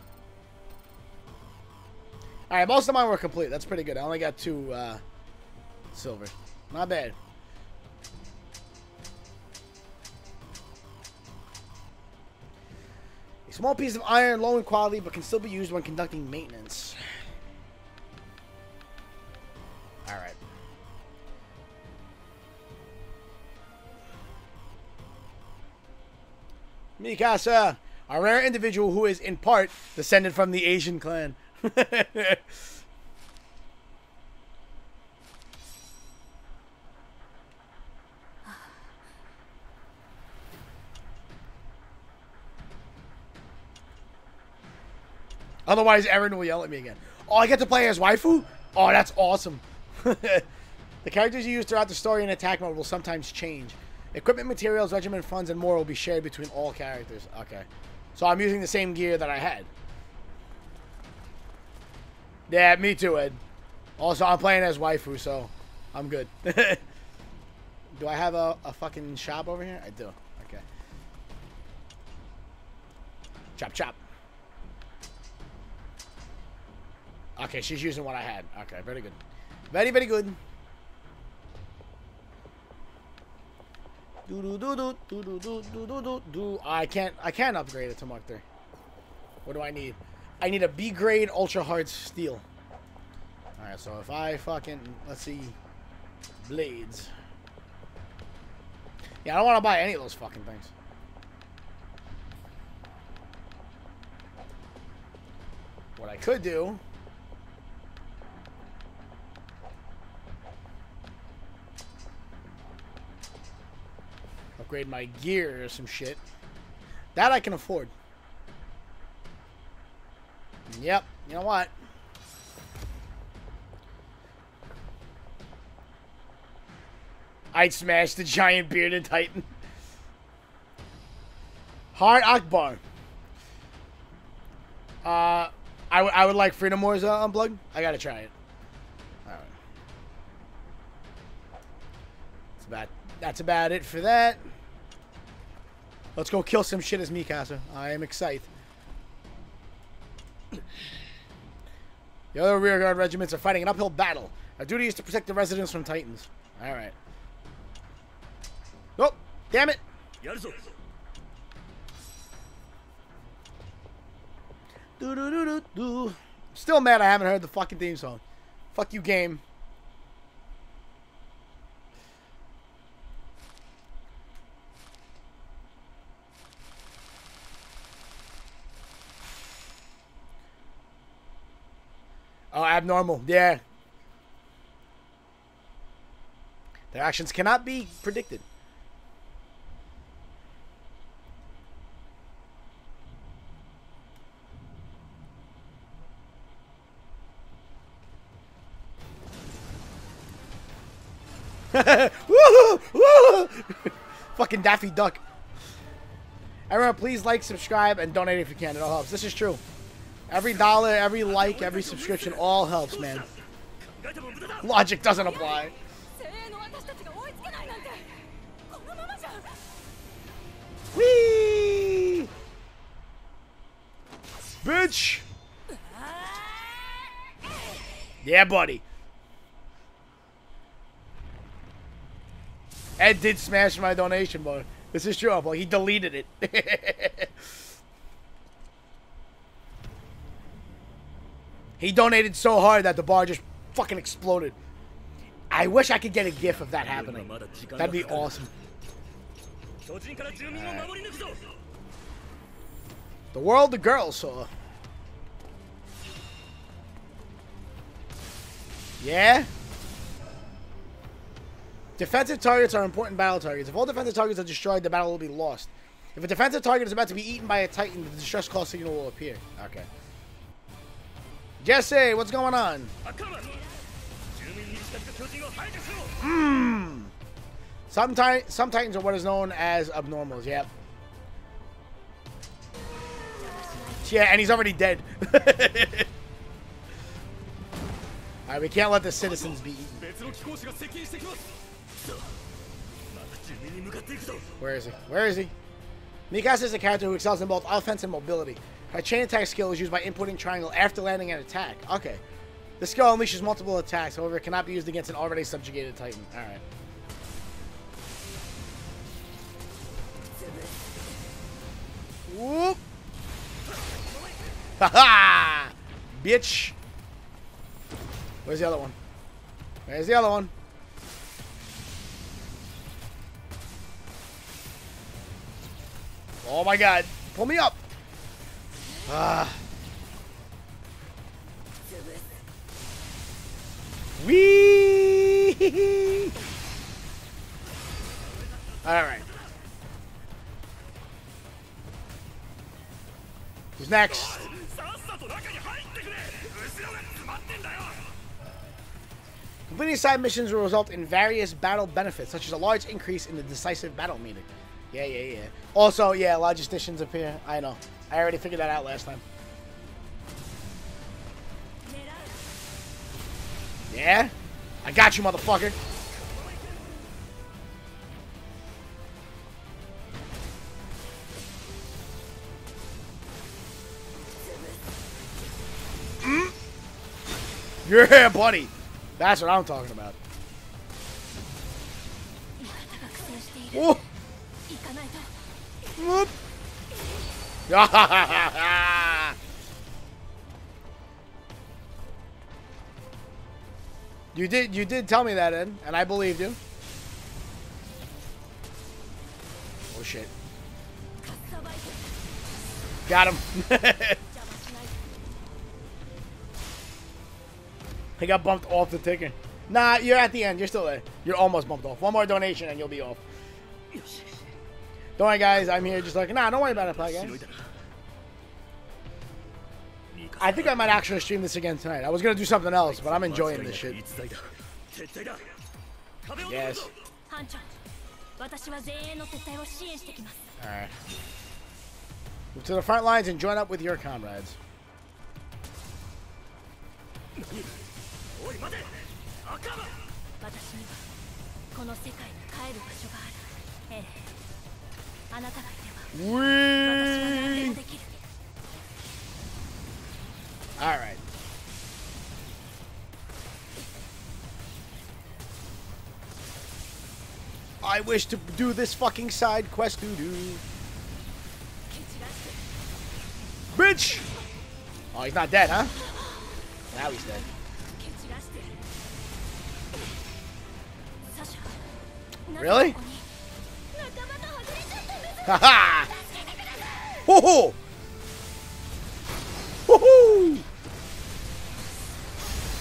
Alright, most of mine were complete. That's pretty good. I only got two uh, silver. Not bad. A small piece of iron, low in quality, but can still be used when conducting maintenance. Alright. Mikasa! A rare individual who is in part descended from the Asian clan. Otherwise, Eren will yell at me again. Oh, I get to play as waifu? Oh, that's awesome. the characters you use throughout the story and attack mode will sometimes change. Equipment, materials, regiment funds, and more will be shared between all characters. Okay. So I'm using the same gear that I had. Yeah, me too, Ed. Also, I'm playing as waifu, so I'm good. do I have a, a fucking shop over here? I do. Okay. Chop, chop. Okay, she's using what I had. Okay, very good. Very, very good. Do do do do do do do do do. I can't I can't upgrade it to Mark 3. What do I need? I need a B grade ultra hard steel. Alright, so if I fucking let's see blades. Yeah, I don't want to buy any of those fucking things. What I could do upgrade my gear or some shit. That I can afford. Yep. You know what? I'd smash the giant bearded titan. Hard Akbar. Uh, I, I would like Freedom Wars uh, Unplugged. I gotta try it. Alright. That's about, that's about it for that. Let's go kill some shit as Mikasa. I am excited. The other rearguard regiments are fighting an uphill battle. Our duty is to protect the residents from Titans. Alright. Oh! Damn it! Still mad I haven't heard the fucking theme song. Fuck you, game. Abnormal. Yeah. Their actions cannot be predicted. Woohoo! Fucking Daffy Duck. Everyone, please like, subscribe, and donate if you can. It all helps. This is true. Every dollar, every like, every subscription, all helps, man. Logic doesn't apply. Whee! Bitch! Yeah, buddy. Ed did smash my donation, button. this is true. Well, he deleted it. He donated so hard that the bar just fucking exploded. I wish I could get a gif of that happening. That'd be awesome. Right. The world the girl saw. Yeah? Defensive targets are important battle targets. If all defensive targets are destroyed, the battle will be lost. If a defensive target is about to be eaten by a titan, the distress call signal will appear. Okay. Jesse, what's going on? Mmm. Some Titans are what is known as abnormals. Yep. Yeah, and he's already dead. All right, we can't let the citizens be eaten. Where is he? Where is he? Mikasa is a character who excels in both offense and mobility. Her chain attack skill is used by inputting triangle after landing an attack. Okay. The skill unleashes multiple attacks, however, it cannot be used against an already subjugated Titan. Alright. Whoop! Haha! Bitch! Where's the other one? Where's the other one? Oh my god. Pull me up. Ah. Wee! Alright. Who's next? Completing side missions will result in various battle benefits, such as a large increase in the decisive battle meter. Yeah, yeah, yeah. Also, yeah, logisticians appear. I know. I already figured that out last time. Yeah? I got you, motherfucker. Mm? Yeah, buddy. That's what I'm talking about. Whoa. Whoop. you did you did tell me that, Ed, and I believed you. Oh shit. Got him. I got bumped off the ticket. Nah, you're at the end. You're still there. You're almost bumped off. One more donation and you'll be off. Don't worry, guys. I'm here just like, nah, don't worry about it, guys. I think I might actually stream this again tonight. I was going to do something else, but I'm enjoying this shit. Yes. Alright. Move to the front lines and join up with your comrades. Wee! Alright. I wish to do this fucking side quest doo doo. Bitch! Oh, he's not dead, huh? Now he's dead. Really? Ha ha! Ho ho! Ho ho!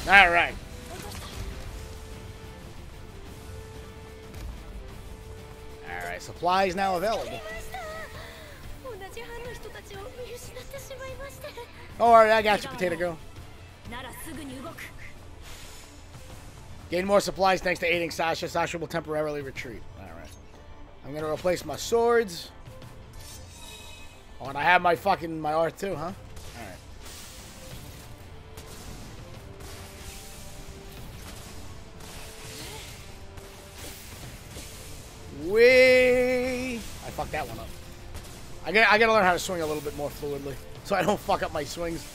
Alright. Alright, supplies now available. Oh, alright, I got you, Potato Girl. Gain more supplies thanks to aiding Sasha. Sasha will temporarily retreat. Alright. I'm gonna replace my swords. Oh, and I have my fucking my R2, huh? Alright. Wee! I fucked that one up. I gotta, I gotta learn how to swing a little bit more fluidly so I don't fuck up my swings.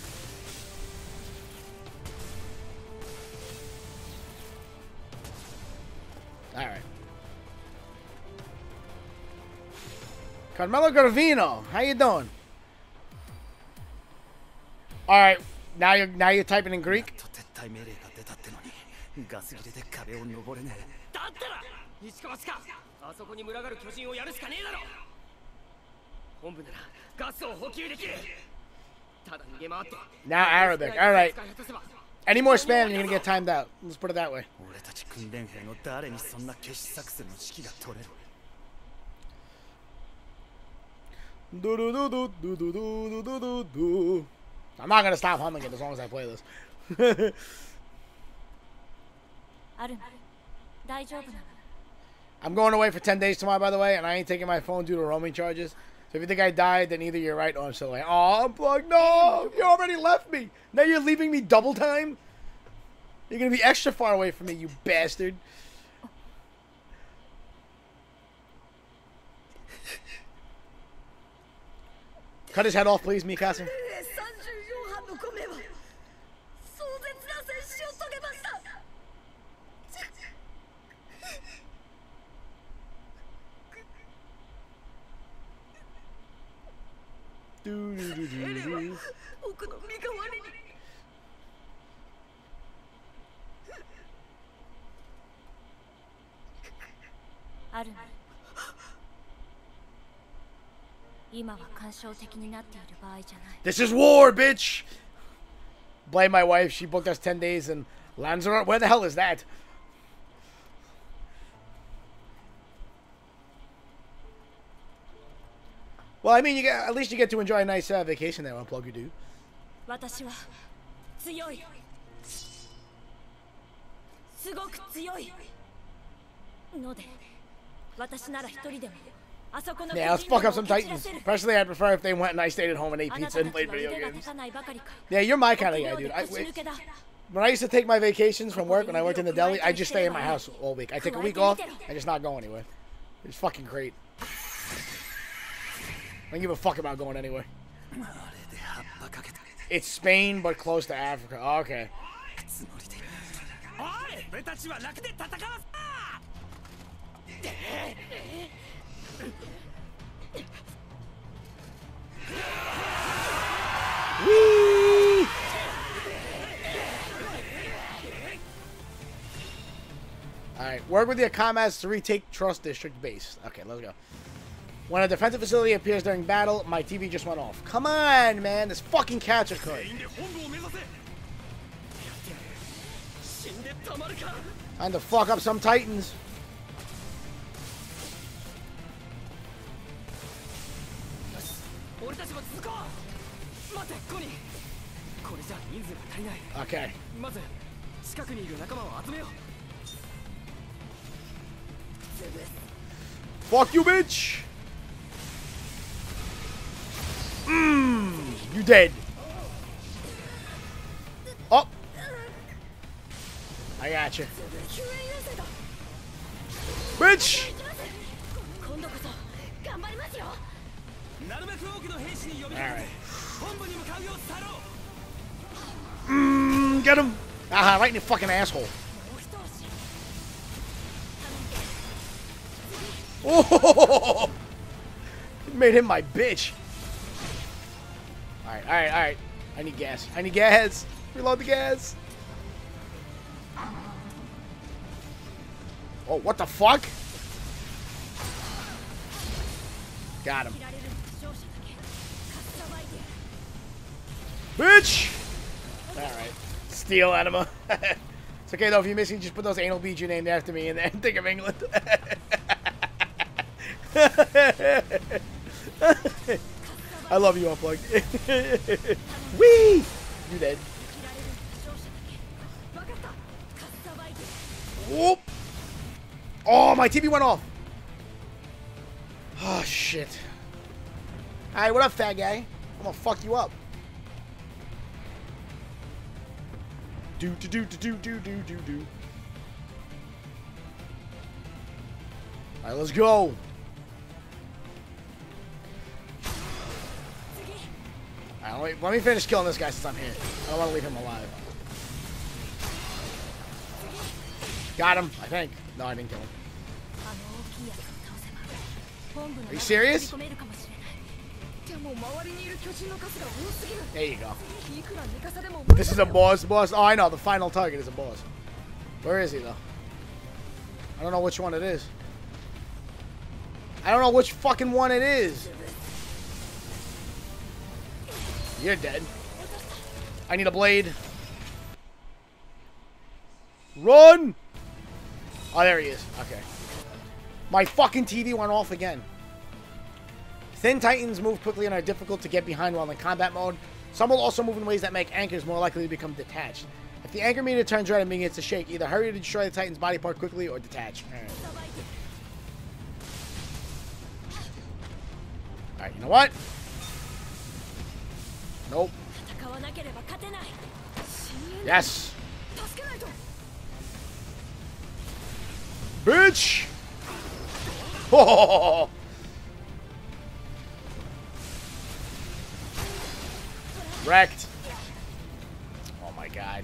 All Carmelo Gravino, how you doing? All right, now you're now you're typing in Greek. と撤退命令が出たってのにガス切れで壁を登れねえだったら石川かあそこに群がる巨人をやるしかねえだろ本部ならガスを補給できるただ逃げ回って Now Arabic. All right. Any more spam, you're gonna get timed out. Let's put it that way. 俺たち訓練兵の誰にそんな決死作戦の指揮が取れる I'm not gonna stop humming it as long as I play this. I'm going away for 10 days tomorrow, by the way, and I ain't taking my phone due to roaming charges. So if you think I died, then either you're right or I'm still like, oh, I'm plugged. No, you already left me. Now you're leaving me double time? You're going to be extra far away from me, you bastard. Cut his head off, please, me, Mikasa. This is war, bitch! Blame my wife. She booked us 10 days in Lanzarote. Where the hell is that? Well, I mean, you get at least you get to enjoy a nice uh, vacation there on Plug You Do. Yeah, let's fuck up some Titans. Personally, I'd prefer if they went and I stayed at home and ate pizza and played video games. Yeah, you're my kind of guy, dude. I, when I used to take my vacations from work when I worked in the deli, I just stay in my house all week. I take a week off, I just not go anywhere. It's fucking great. I don't give a fuck about going anywhere. It's Spain, but close to Africa. Oh, okay. Alright, work with the Akamas to retake Trost District base. Okay, let's go. When a defensive facility appears during battle, my TV just went off. Come on, man, this fucking catcher card. Time to fuck up some titans. 俺たちも続こう待てコニーこれじゃ人数が足りない Okay. まず近くにいる仲間を集めよう Fuck you, bitch! Mmm, you dead. Oh! I got you. 救援要請だ Bitch! Alright. Mmm, get him! Aha, right in the fucking asshole. Oh! It made him my bitch. Alright, alright, alright. I need gas. I need gas. Reload the gas. Oh, what the fuck? Got him. Bitch! Alright. Steal, Anima. it's okay, though. If you miss me, just put those anal beads you named after me in there and think of England. I love you, Unplugged. Wee! You dead. Whoop! Oh, my TV went off. Oh, shit. Alright, what up, fat guy? I'm gonna fuck you up. do do do do do do do do. All right, let's go. All right, let me finish killing this guy since I'm here. I don't want to leave him alive. Got him, I think. No, I didn't kill him. Are you serious? There you go. This is a boss, boss. Oh, I know. The final target is a boss. Where is he, though? I don't know which one it is. I don't know which fucking one it is. You're dead. I need a blade. Run! Oh, there he is. Okay. My fucking TV went off again. Thin Titans move quickly and are difficult to get behind while in combat mode. Some will also move in ways that make anchors more likely to become detached. If the anchor meter turns red and begins to shake, either hurry to destroy the Titan's body part quickly or detach. Alright, you know what? Nope. Yes! Bitch! Oh! Wrecked. Oh my god.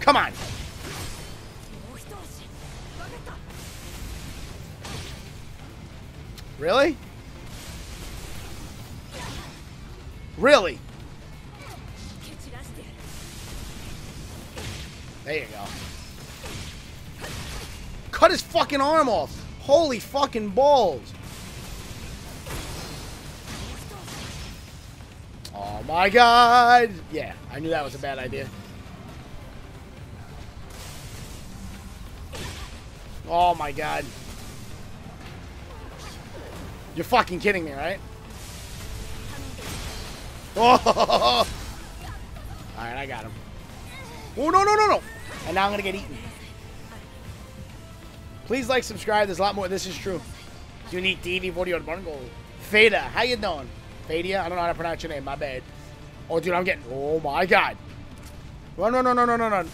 Come on! Really? Really? There you go. Cut his fucking arm off! Holy fucking balls! Oh my god! Yeah, I knew that was a bad idea. Oh my god. You're fucking kidding me, right? Oh! Alright, I got him. Oh, no, no, no, no! And now I'm gonna get eaten. Please like, subscribe. There's a lot more. This is true. Unique TV, Video Bungle. Fada, how you doing? I don't know how to pronounce your name. My bad. Oh, dude, I'm getting... Oh, my God. Run, run, run, run, run, run, run.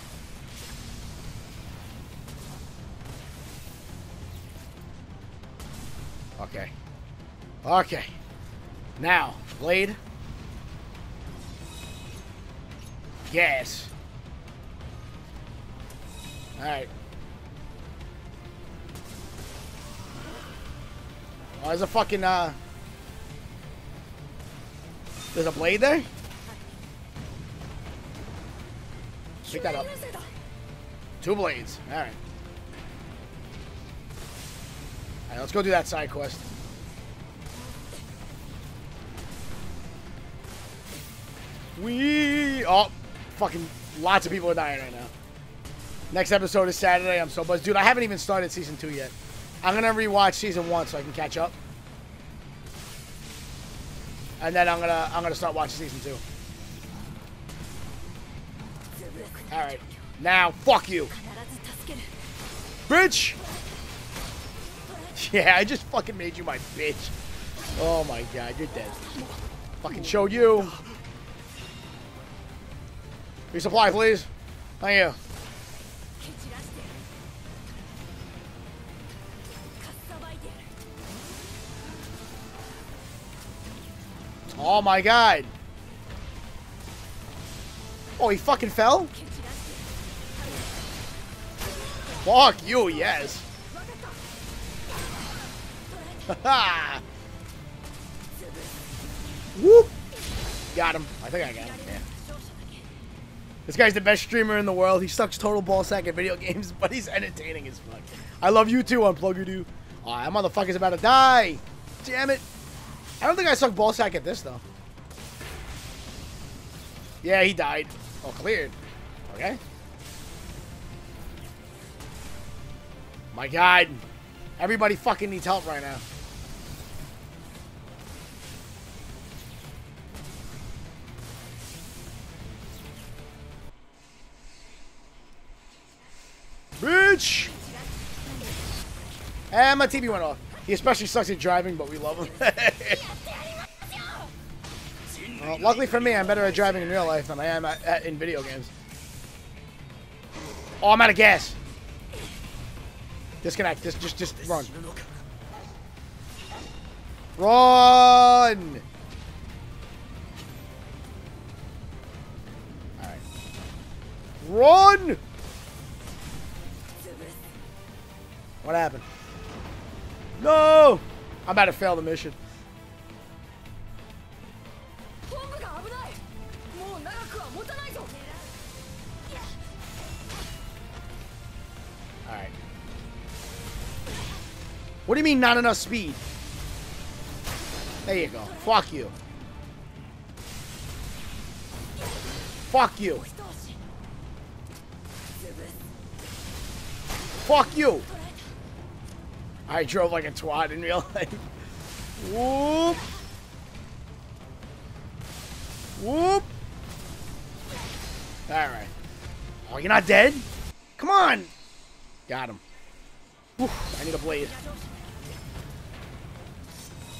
Okay. Okay. Now, blade. Gas. Alright. Oh, there's a fucking, uh... There's a blade there? Pick that up. Two blades. Alright. Alright, let's go do that side quest. We Oh, fucking lots of people are dying right now. Next episode is Saturday. I'm so buzzed. Dude, I haven't even started season two yet. I'm gonna rewatch season one so I can catch up. And then I'm gonna I'm gonna start watching season two. Alright. Now, fuck you. Bitch! Yeah, I just fucking made you my bitch. Oh my god, you're dead. Fucking show you. Resupply, please. Thank you. Oh my god. Oh, he fucking fell? Fuck you, yes. Whoop. Got him. I think I got him. Yeah. This guy's the best streamer in the world. He sucks total ball sack at video games, but he's entertaining as fuck. I love you too, Unplugger Oh, that motherfucker's about to die. Damn it. I don't think I suck ball sack at this, though. Yeah, he died. Oh, cleared. Okay. My god. Everybody fucking needs help right now. Bitch! And my TV went off. He especially sucks at driving, but we love him. well, luckily for me, I'm better at driving in real life than I am at, at, in video games. Oh, I'm out of gas. Disconnect. Just, just, just run. Run! Alright. Run! What happened? No! I'm about to fail the mission. Alright. What do you mean not enough speed? There you go. Fuck you. Fuck you. Fuck you. I drove like a twat in real life. Whoop. Whoop. Alright. Oh, you're not dead? Come on. Got him. I need a blade.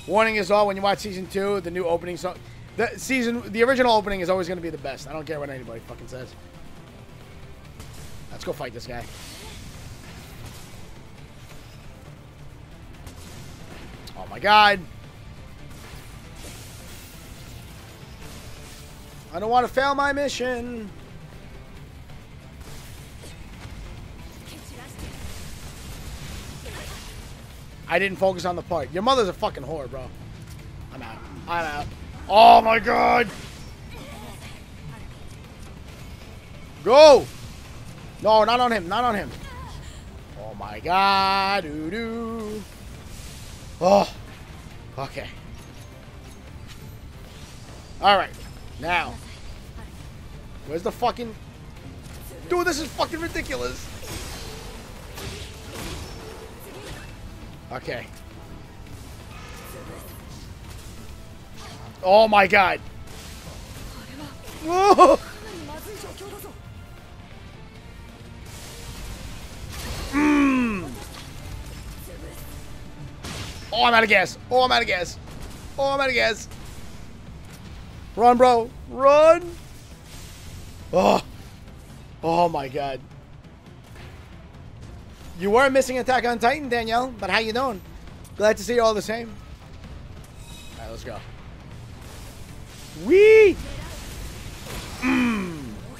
Warning is all when you watch season two, the new opening song. The season, the original opening is always going to be the best. I don't care what anybody fucking says. Let's go fight this guy. My god. I don't want to fail my mission. I didn't focus on the part. Your mother's a fucking whore, bro. I'm out. I'm out. Oh my god. Go. No, not on him. Not on him. Oh my god. Doo doo. Oh. Okay. All right. Now. Where's the fucking... Dude, this is fucking ridiculous. Okay. Oh my god. Whoa! Oh, I'm out of gas. Oh, I'm out of gas. Oh, I'm out of gas. Run, bro. Run. Oh. Oh my god. You were missing Attack on Titan, Danielle, but how you doing? Glad to see you all the same. Alright, let's go. Wee! Mm.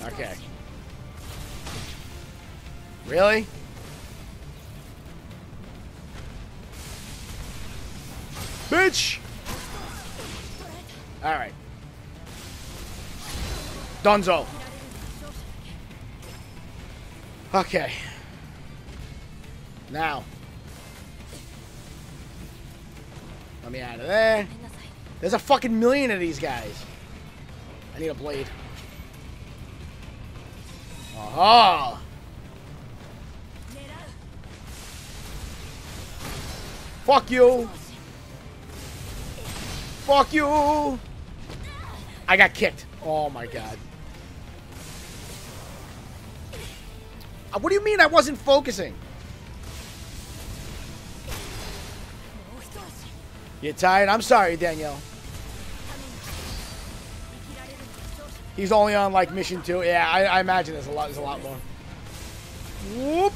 Okay. Really? Bitch! Alright. Dunzo. Okay. Now. Let me out of there. There's a fucking million of these guys. I need a blade. Aha! Fuck you! Fuck you! I got kicked. Oh my god. Uh, What do you mean I wasn't focusing? You tired? I'm sorry, Danielle. He's only on like mission two. Yeah, I, I imagine there's a lot. There's a lot more. Whoop.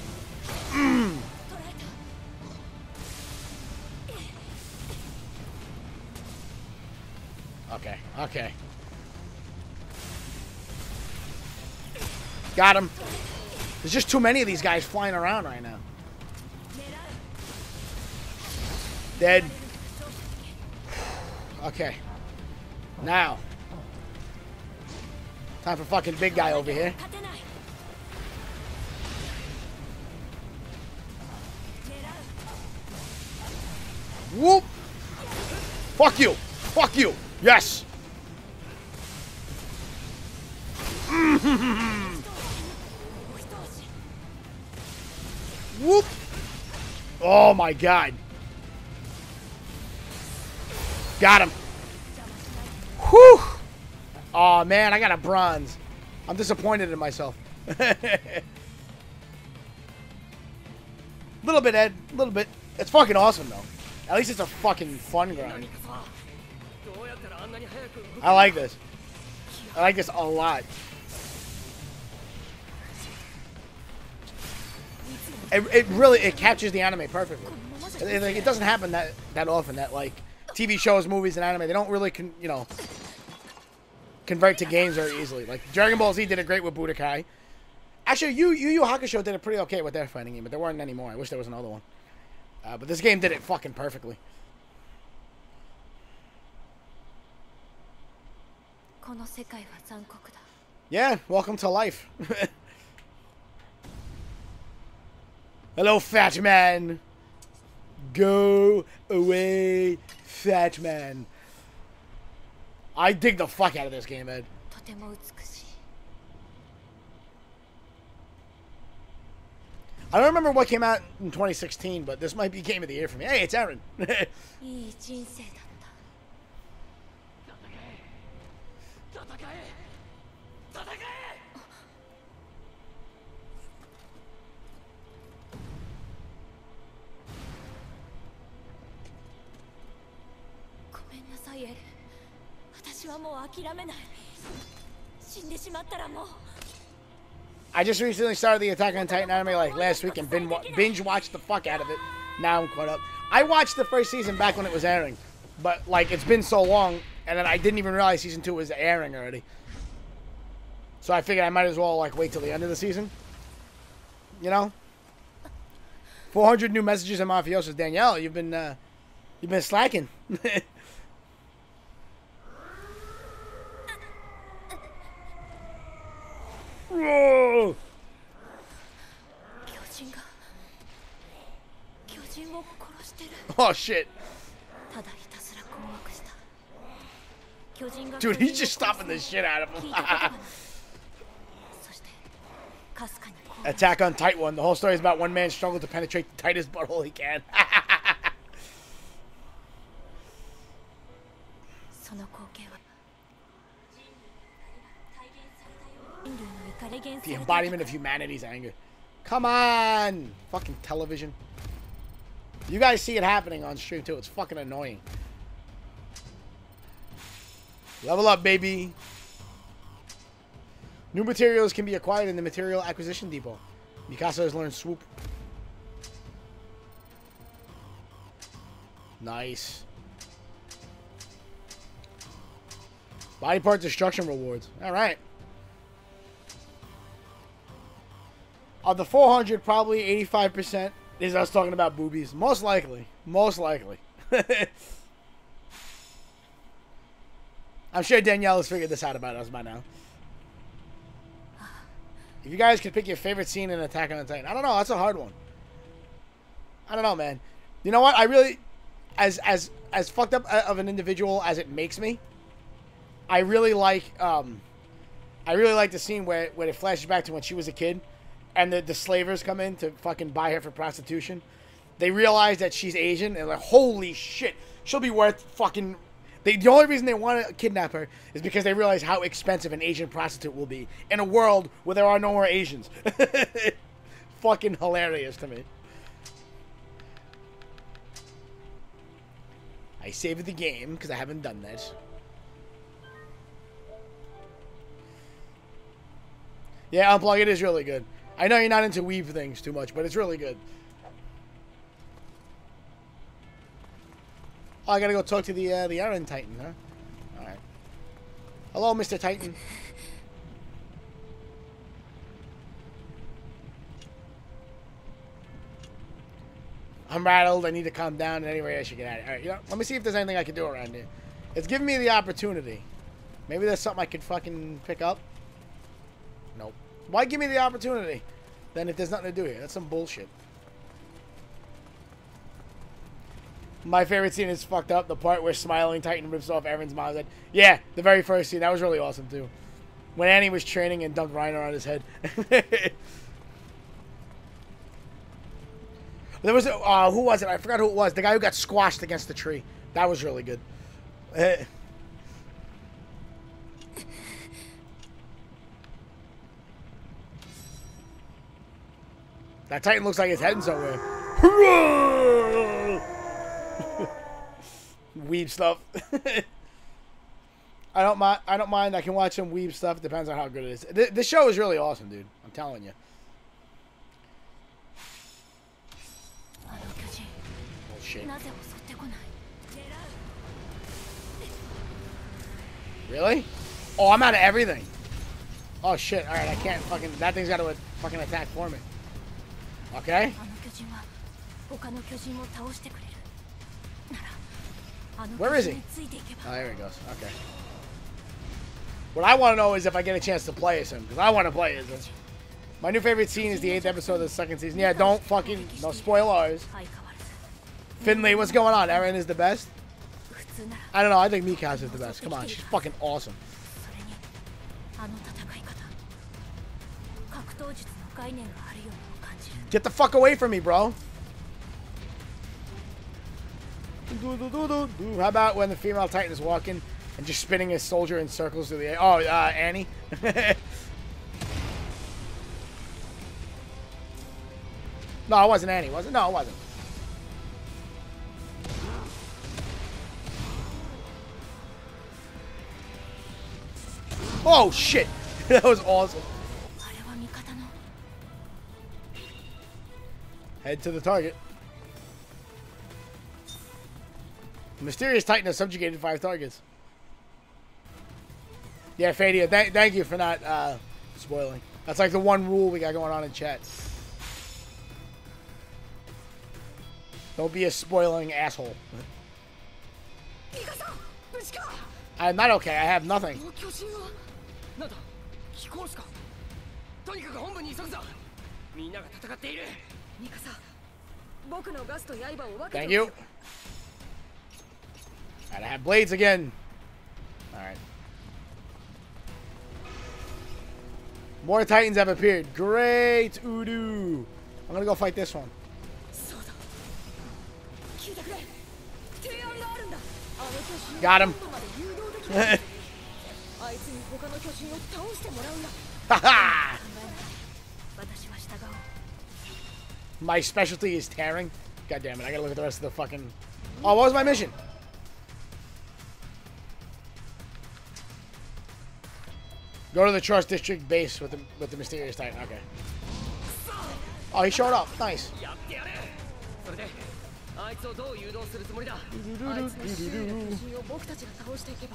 Okay. Got him. There's just too many of these guys flying around right now. Dead. Okay. Now. Time for fucking big guy over here. Whoop! Fuck you! Fuck you! Yes! Whoop! Oh my god. Got him. Whew! oh, man, I got a bronze. I'm disappointed in myself. little bit, Ed. A little bit. It's fucking awesome, though. At least it's a fucking fun grind. I like this. I like this a lot. It, it really it captures the anime perfectly. It, it doesn't happen that that often that like TV shows, movies, and anime they don't really con, you know convert to games very easily. Like Dragon Ball Z did it great with Budokai. Actually, Yu Yu Yu Hakusho did it pretty okay with their fighting game, but there weren't any more. I wish there was another one. Uh, but this game did it fucking perfectly. Yeah, welcome to life. Hello, fat man. Go away, fat man. I dig the fuck out of this game, Ed. I don't remember what came out in 2016, but this might be game of the year for me. Hey, it's Eren. はもう諦めない死んでしまったらもう I just recently started the Attack on Titan anime like last week and binge, binge watched the fuck out of it. Now I'm caught up. I watched the first season back when it was airing, but like it's been so long, and then I didn't even realize season two was airing already. So I figured I might as well like wait till the end of the season. You know. 400 new messages in Mafiosos. Danielle, you've been uh, you've been slacking. Oh shit. Dude, he's just stopping the shit out of him. Attack on Tight One. The whole story is about one man struggle to penetrate the tightest butthole he can. the embodiment of humanity's anger. Come on! Fucking television. You guys see it happening on stream too. It's fucking annoying. Level up, baby. New materials can be acquired in the material acquisition depot. Mikasa has learned swoop. Nice. Body part destruction rewards. All right. Of the 400, probably 85% is us talking about boobies. Most likely. Most likely. I'm sure Danielle has figured this out about us by now. If you guys could pick your favorite scene in Attack on the Titan, I don't know. That's a hard one. I don't know, man. You know what? I really, as as as fucked up uh, of an individual as it makes me, I really like um, I really like the scene where where it flashes back to when she was a kid, and the the slavers come in to fucking buy her for prostitution. They realize that she's Asian and like, holy shit, she'll be worth fucking. They, the only reason they want to kidnap her is because they realize how expensive an Asian prostitute will be in a world where there are no more Asians. fucking hilarious to me. I saved the game because I haven't done that. Yeah, Unplug, it is really good. I know you're not into weeb things too much, but it's really good. Oh, I gotta go talk to the uh, the Iron Titan, huh? All right. Hello, Mr. Titan. I'm rattled. I need to calm down. And anyway, I should get out of here. All right, you know, let me see if there's anything I can do around here. It's giving me the opportunity. Maybe there's something I could fucking pick up. Why give me the opportunity? Then if there's nothing to do here, that's some bullshit. My favorite scene is fucked up. The part where Smiling Titan rips off Eren's mom's head. Yeah, the very first scene. That was really awesome, too. When Annie was training and dunked Reiner on his head. there was, uh, who was it? I forgot who it was. The guy who got squashed against the tree. That was really good. That Titan looks like it's heading somewhere. weeb stuff. I don't mind. I don't mind. I can watch some weeb stuff. It depends on how good it is. This show is really awesome, dude. I'm telling you. Really? Oh, I'm out of everything. Oh shit! All right, I can't fucking. That thing's got to fucking attack for me. Okay? Where is he? Oh, there he goes. Okay. What I want to know is if I get a chance to play as him, because I want to play as him. My new favorite scene is the eighth episode of the second season. Yeah, don't fucking no spoilers. Finley, what's going on? Eren is the best. I don't know. I think Mikasa is the best. Come on, she's fucking awesome. Get the fuck away from me, bro. How about when the female titan is walking and just spinning his soldier in circles through the air? Oh, uh, Annie. no, it wasn't Annie, was it? No, it wasn't. Oh shit! that was awesome. Head to the target. Mysterious Titan has subjugated five targets. Yeah, Fadia, th thank you for not uh, spoiling. That's like the one rule we got going on in chat. Don't be a spoiling asshole. I'm not okay. I have nothing. Thank you. Gotta have blades again. Alright. More titans have appeared. Great, Udu. I'm gonna go fight this one. Got him. Ha ha! My specialty is tearing. God damn it, I gotta look at the rest of the fucking... Oh, what was my mission? Go to the Trost District base with the, with the Mysterious Titan. Okay. Oh, he showed up. Nice.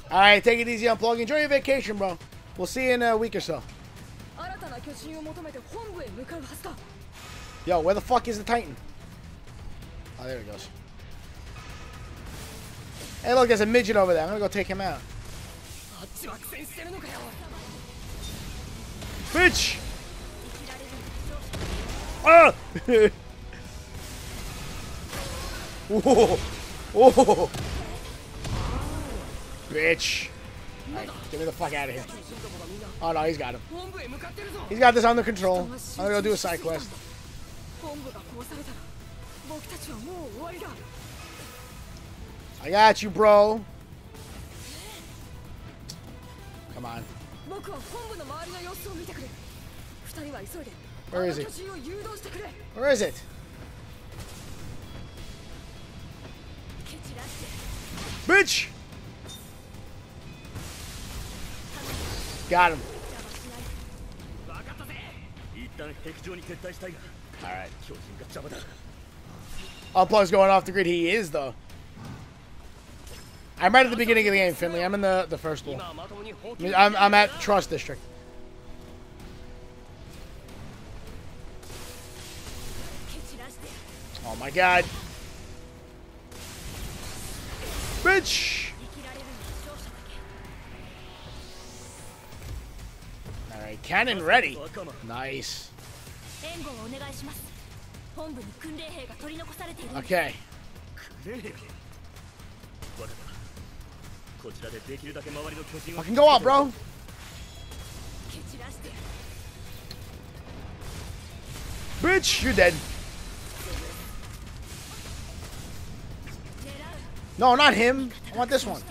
Alright, take it easy on plugging. Enjoy your vacation, bro. We'll see you in a week or so. Yo, where the fuck is the Titan? Oh, there he goes. Hey, look, there's a midget over there. I'm gonna go take him out. Bitch! Ah! Oh. Oh. Bitch! Alright, get me the fuck out of here. Oh no, he's got him. He's got this under control. I'm gonna go do a side quest. 本部が壊されたら僕たちはもう終わりだ I got you, bro. Come on. 僕は本部の周りの様子を見てくれ二人は急いで Where あ is の he? 巨人を誘導してくれ Where is it? 蹴散らして Bitch! Got him. Alright. Unplug's going off the grid. He is, though. I'm right at the beginning of the game, Finley. I'm in the, the first one. I'm, I'm at Trost District. Oh my god. Bitch! Alright, cannon ready. Nice. Okay. Fucking go up, bro. Bitch, you're dead. No, not him. I want this one.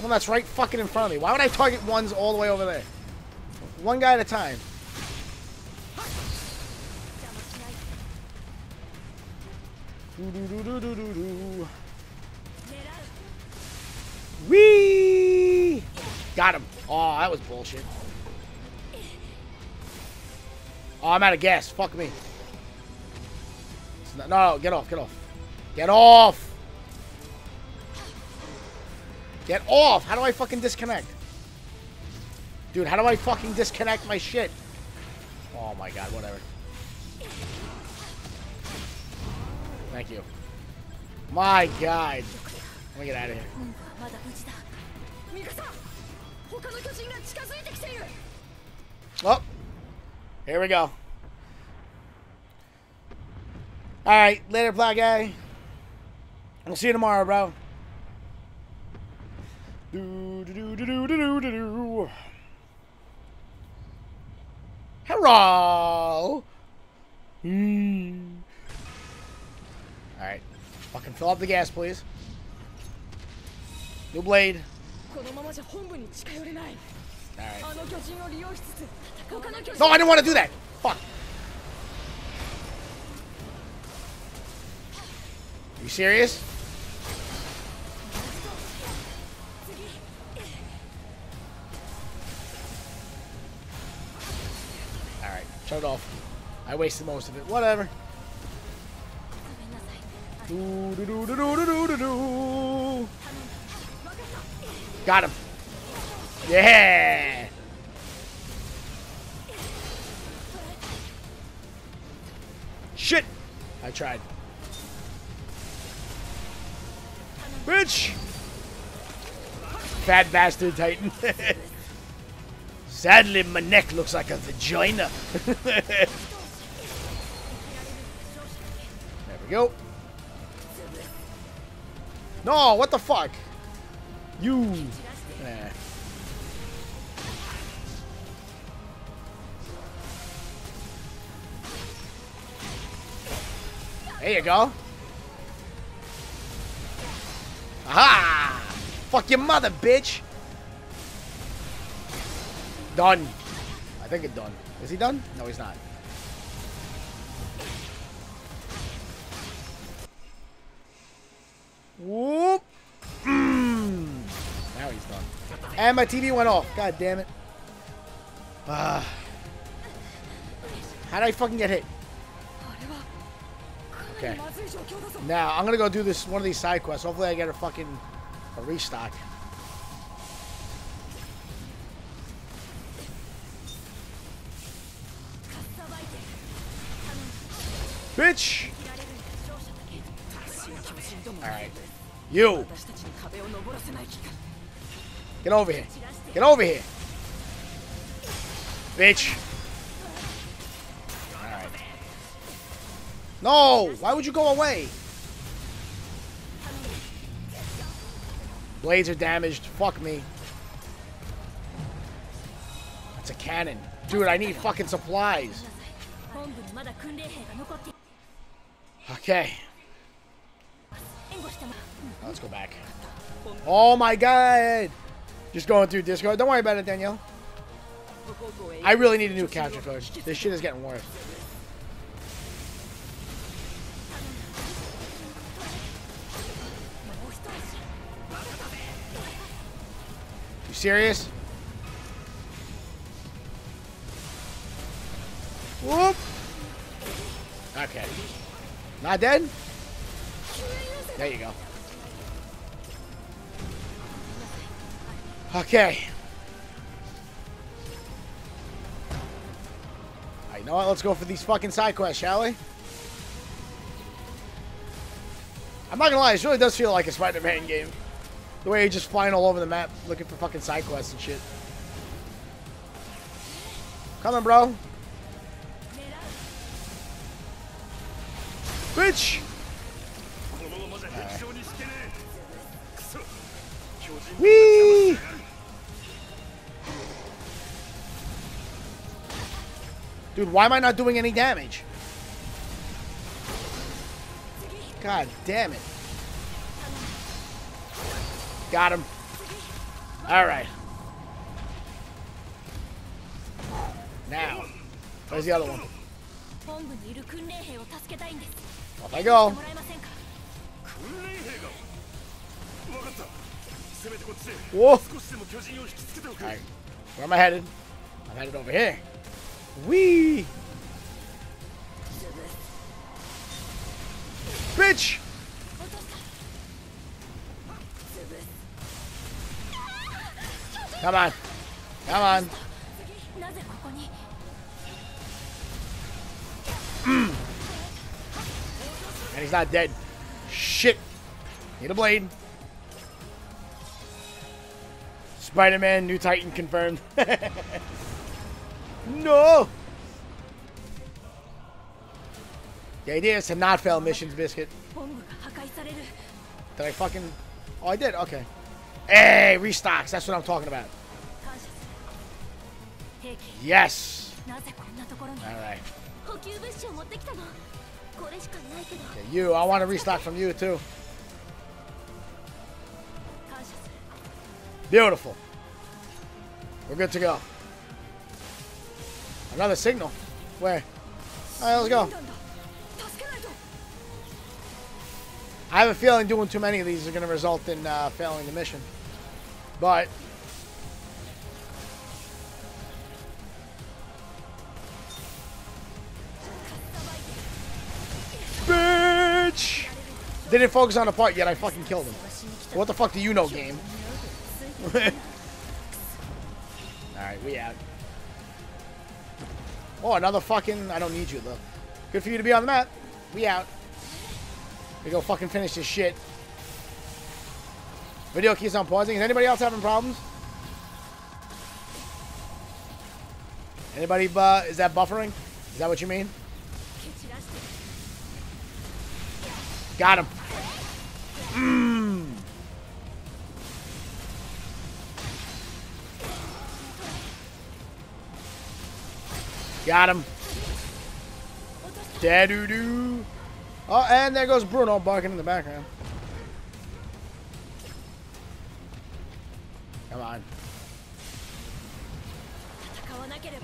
Well, that's right fucking in front of me. Why would I target ones all the way over there? One guy at a time. う Whee! Got him. Oh, that was bullshit. Oh, I'm out of gas. Fuck me. Not- no, no, get off, get off. Get off! Get off! How do I fucking disconnect? Dude, how do I fucking disconnect my shit? Oh my god, whatever. Thank you. My god. Let me get out of here. Oh. Here we go. Alright, later, Black Guy. We'll see you tomorrow, bro. Do, do, do, Hello. Mm. Fucking fill up the gas, please. New blade. Alright. No, I didn't want to do that! Fuck! You serious? Alright, shut it off. I wasted most of it. Whatever. Got him. Yeah. Shit. I tried. Bitch. Fat bastard titan. Sadly, my neck looks like a vagina. there we go. No, what the fuck? You. Nah. There you go. Aha! Fuck your mother, bitch! Done. I think it's done. Is he done? No, he's not. Whoop. Mm. Now he's done. And my TV went off. God damn it. Ah. Uh, how did I fucking get hit? Okay. Now, I'm gonna go do this one of these side quests. Hopefully I get a fucking a restock. Bitch! You! Get over here. Get over here. Bitch. No! Why would you go away? Blades are damaged. Fuck me. That's a cannon. Dude, I need fucking supplies. Okay. Let's go back. Oh my god! Just going through Discord. Don't worry about it, Danielle. I really need a new capture card. This shit is getting worse. You serious? Whoop! Okay. Not dead? There you go. Okay. Alright, you know what? Let's go for these fucking side quests, shall we? I'm not gonna lie, it really does feel like a Spider-Man game. The way you're just flying all over the map, looking for fucking side quests and shit. Coming, bro. Bitch! Right. Whee! Dude, why am I not doing any damage? God damn it. Got him. Alright. Now. Where's the other one? Off I go. Whoa. Alright. Where am I headed? I'm headed over here. Wee! Bitch! Come on. Come on. Mm. And he's not dead. Shit. Need a blade. Spider-Man, new Titan confirmed. No! The idea is to not fail missions, Biscuit. Did I fucking... Oh, I did? Okay. Hey, restocks. That's what I'm talking about. Yes! Alright. Okay, you. I want to restock from you, too. Beautiful. We're good to go. Another signal? Where? Alright, let's go. I have a feeling doing too many of these is going to result in uh, failing the mission. But... Bitch! Didn't focus on the part yet, I fucking killed him. What the fuck do you know, game? Alright, we out. Oh, another fucking... I don't need you, though. Good for you to be on the map. We out. We go fucking finish this shit. Video keeps on pausing. Is anybody else having problems? Anybody, uh, is that buffering? Is that what you mean? Got him. Mm. Got him. Da doo doo. Oh, and there goes Bruno barking in the background. Come on.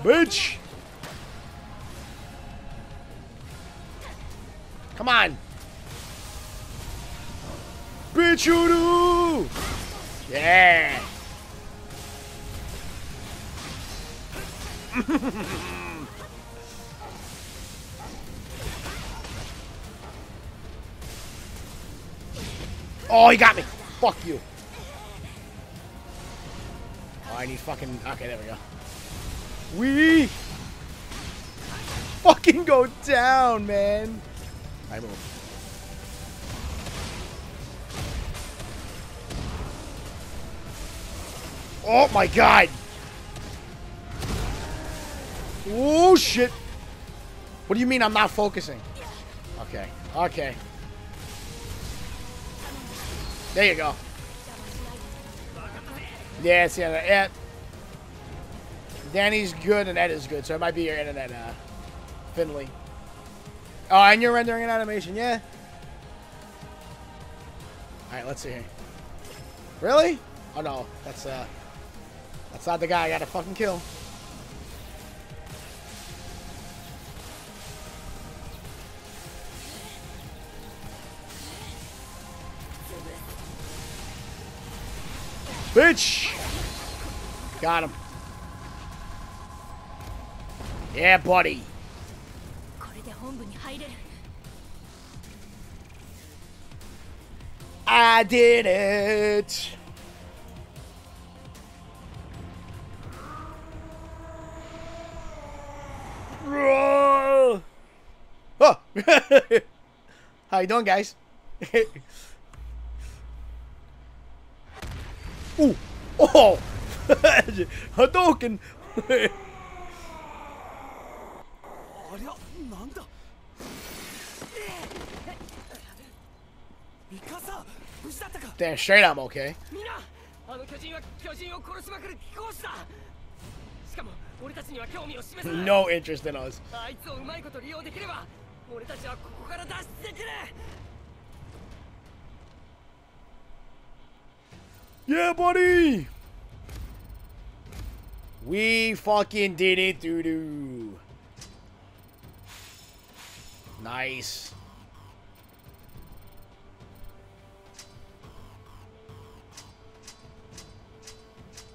Bitch! Come on! Bitch, you do! Yeah! oh, he got me! Fuck you! Oh, I need fucking... Okay, there we go. We fucking go down, man. I move. Oh my god. Oh shit. What do you mean I'm not focusing? Okay. Okay. There you go. Yeah, Yes, yeah, yeah. Danny's good and Ed is good, so it might be your internet, uh, Finley. Oh, and you're rendering an animation, yeah? Alright, let's see here. Really? Oh no, that's, uh, that's not the guy I gotta fucking kill. Bitch! Got him. Yeah, buddy. I did it! Oh! How you doing, guys? Uh! Oh! Hadouken! Damn straight I'm okay. No interest in us. Yeah, buddy. We fucking did it, doo doo. Nice.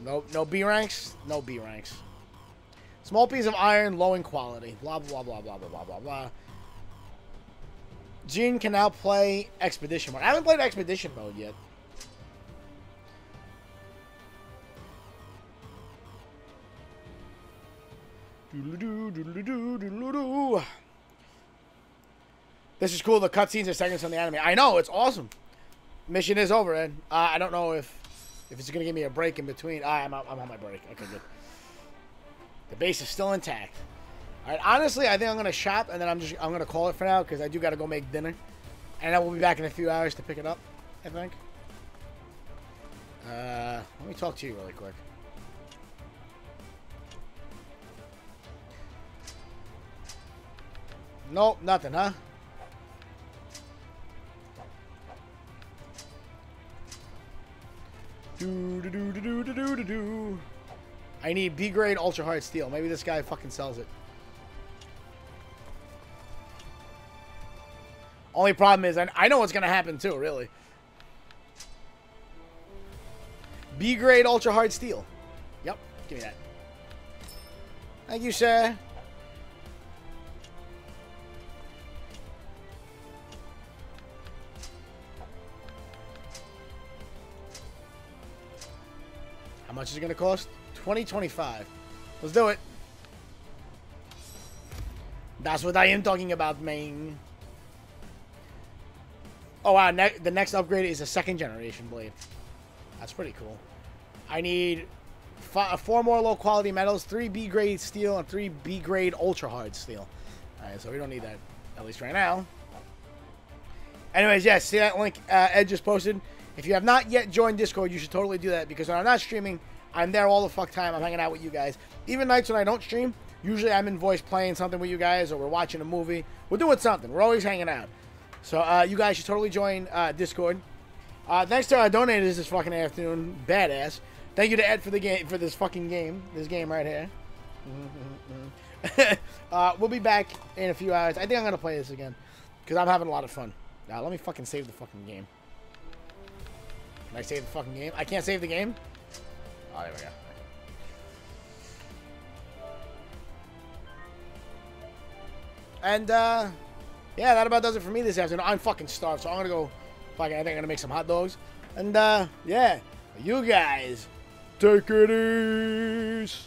No, no B ranks. No B ranks. Small piece of iron, low in quality. Blah blah blah blah blah blah blah blah. Jean can now play expedition mode. I haven't played expedition mode yet. This is cool. The cutscenes are seconds from the anime. I know it's awesome. Mission is over, Ed. Uh, I don't know if if it's gonna give me a break in between. Ah, I'm, I'm on my break. Okay, good. The base is still intact. All right. Honestly, I think I'm gonna shop and then I'm just I'm gonna call it for now because I do gotta go make dinner, and I will be back in a few hours to pick it up. I think. Uh, let me talk to you really quick. Nope, nothing, huh? Do do do do do do do do. I need B grade ultra hard steel. Maybe this guy fucking sells it. Only problem is I, I know what's gonna happen too, really. B grade ultra hard steel. Yep, give me that. Thank you, sir. Much is it going to cost? 2025. Let's do it. That's what I am talking about, man. Oh, wow. Ne the next upgrade is a second generation blade. That's pretty cool. I need four more low quality metals, three B grade steel, and three B grade ultra hard steel. Alright, so we don't need that, at least right now. Anyways, yes, see that link uh, Ed just posted? If you have not yet joined Discord, you should totally do that because when I'm not streaming, I'm there all the fuck time. I'm hanging out with you guys. Even nights when I don't stream, usually I'm in voice playing something with you guys or we're watching a movie. We're doing something. We're always hanging out. So uh, you guys should totally join uh, Discord. Uh, thanks to our donators this fucking afternoon, badass. Thank you to Ed for the game for this fucking game, this game right here. uh, we'll be back in a few hours. I think I'm gonna play this again because I'm having a lot of fun. Now let me fucking save the fucking game. Can I save the fucking game? I can't save the game. Oh, there we go. And uh, yeah, that about does it for me this afternoon. I'm fucking starved, so I'm gonna go. Fucking, I think I'm gonna make some hot dogs. And uh, yeah, you guys take it easy.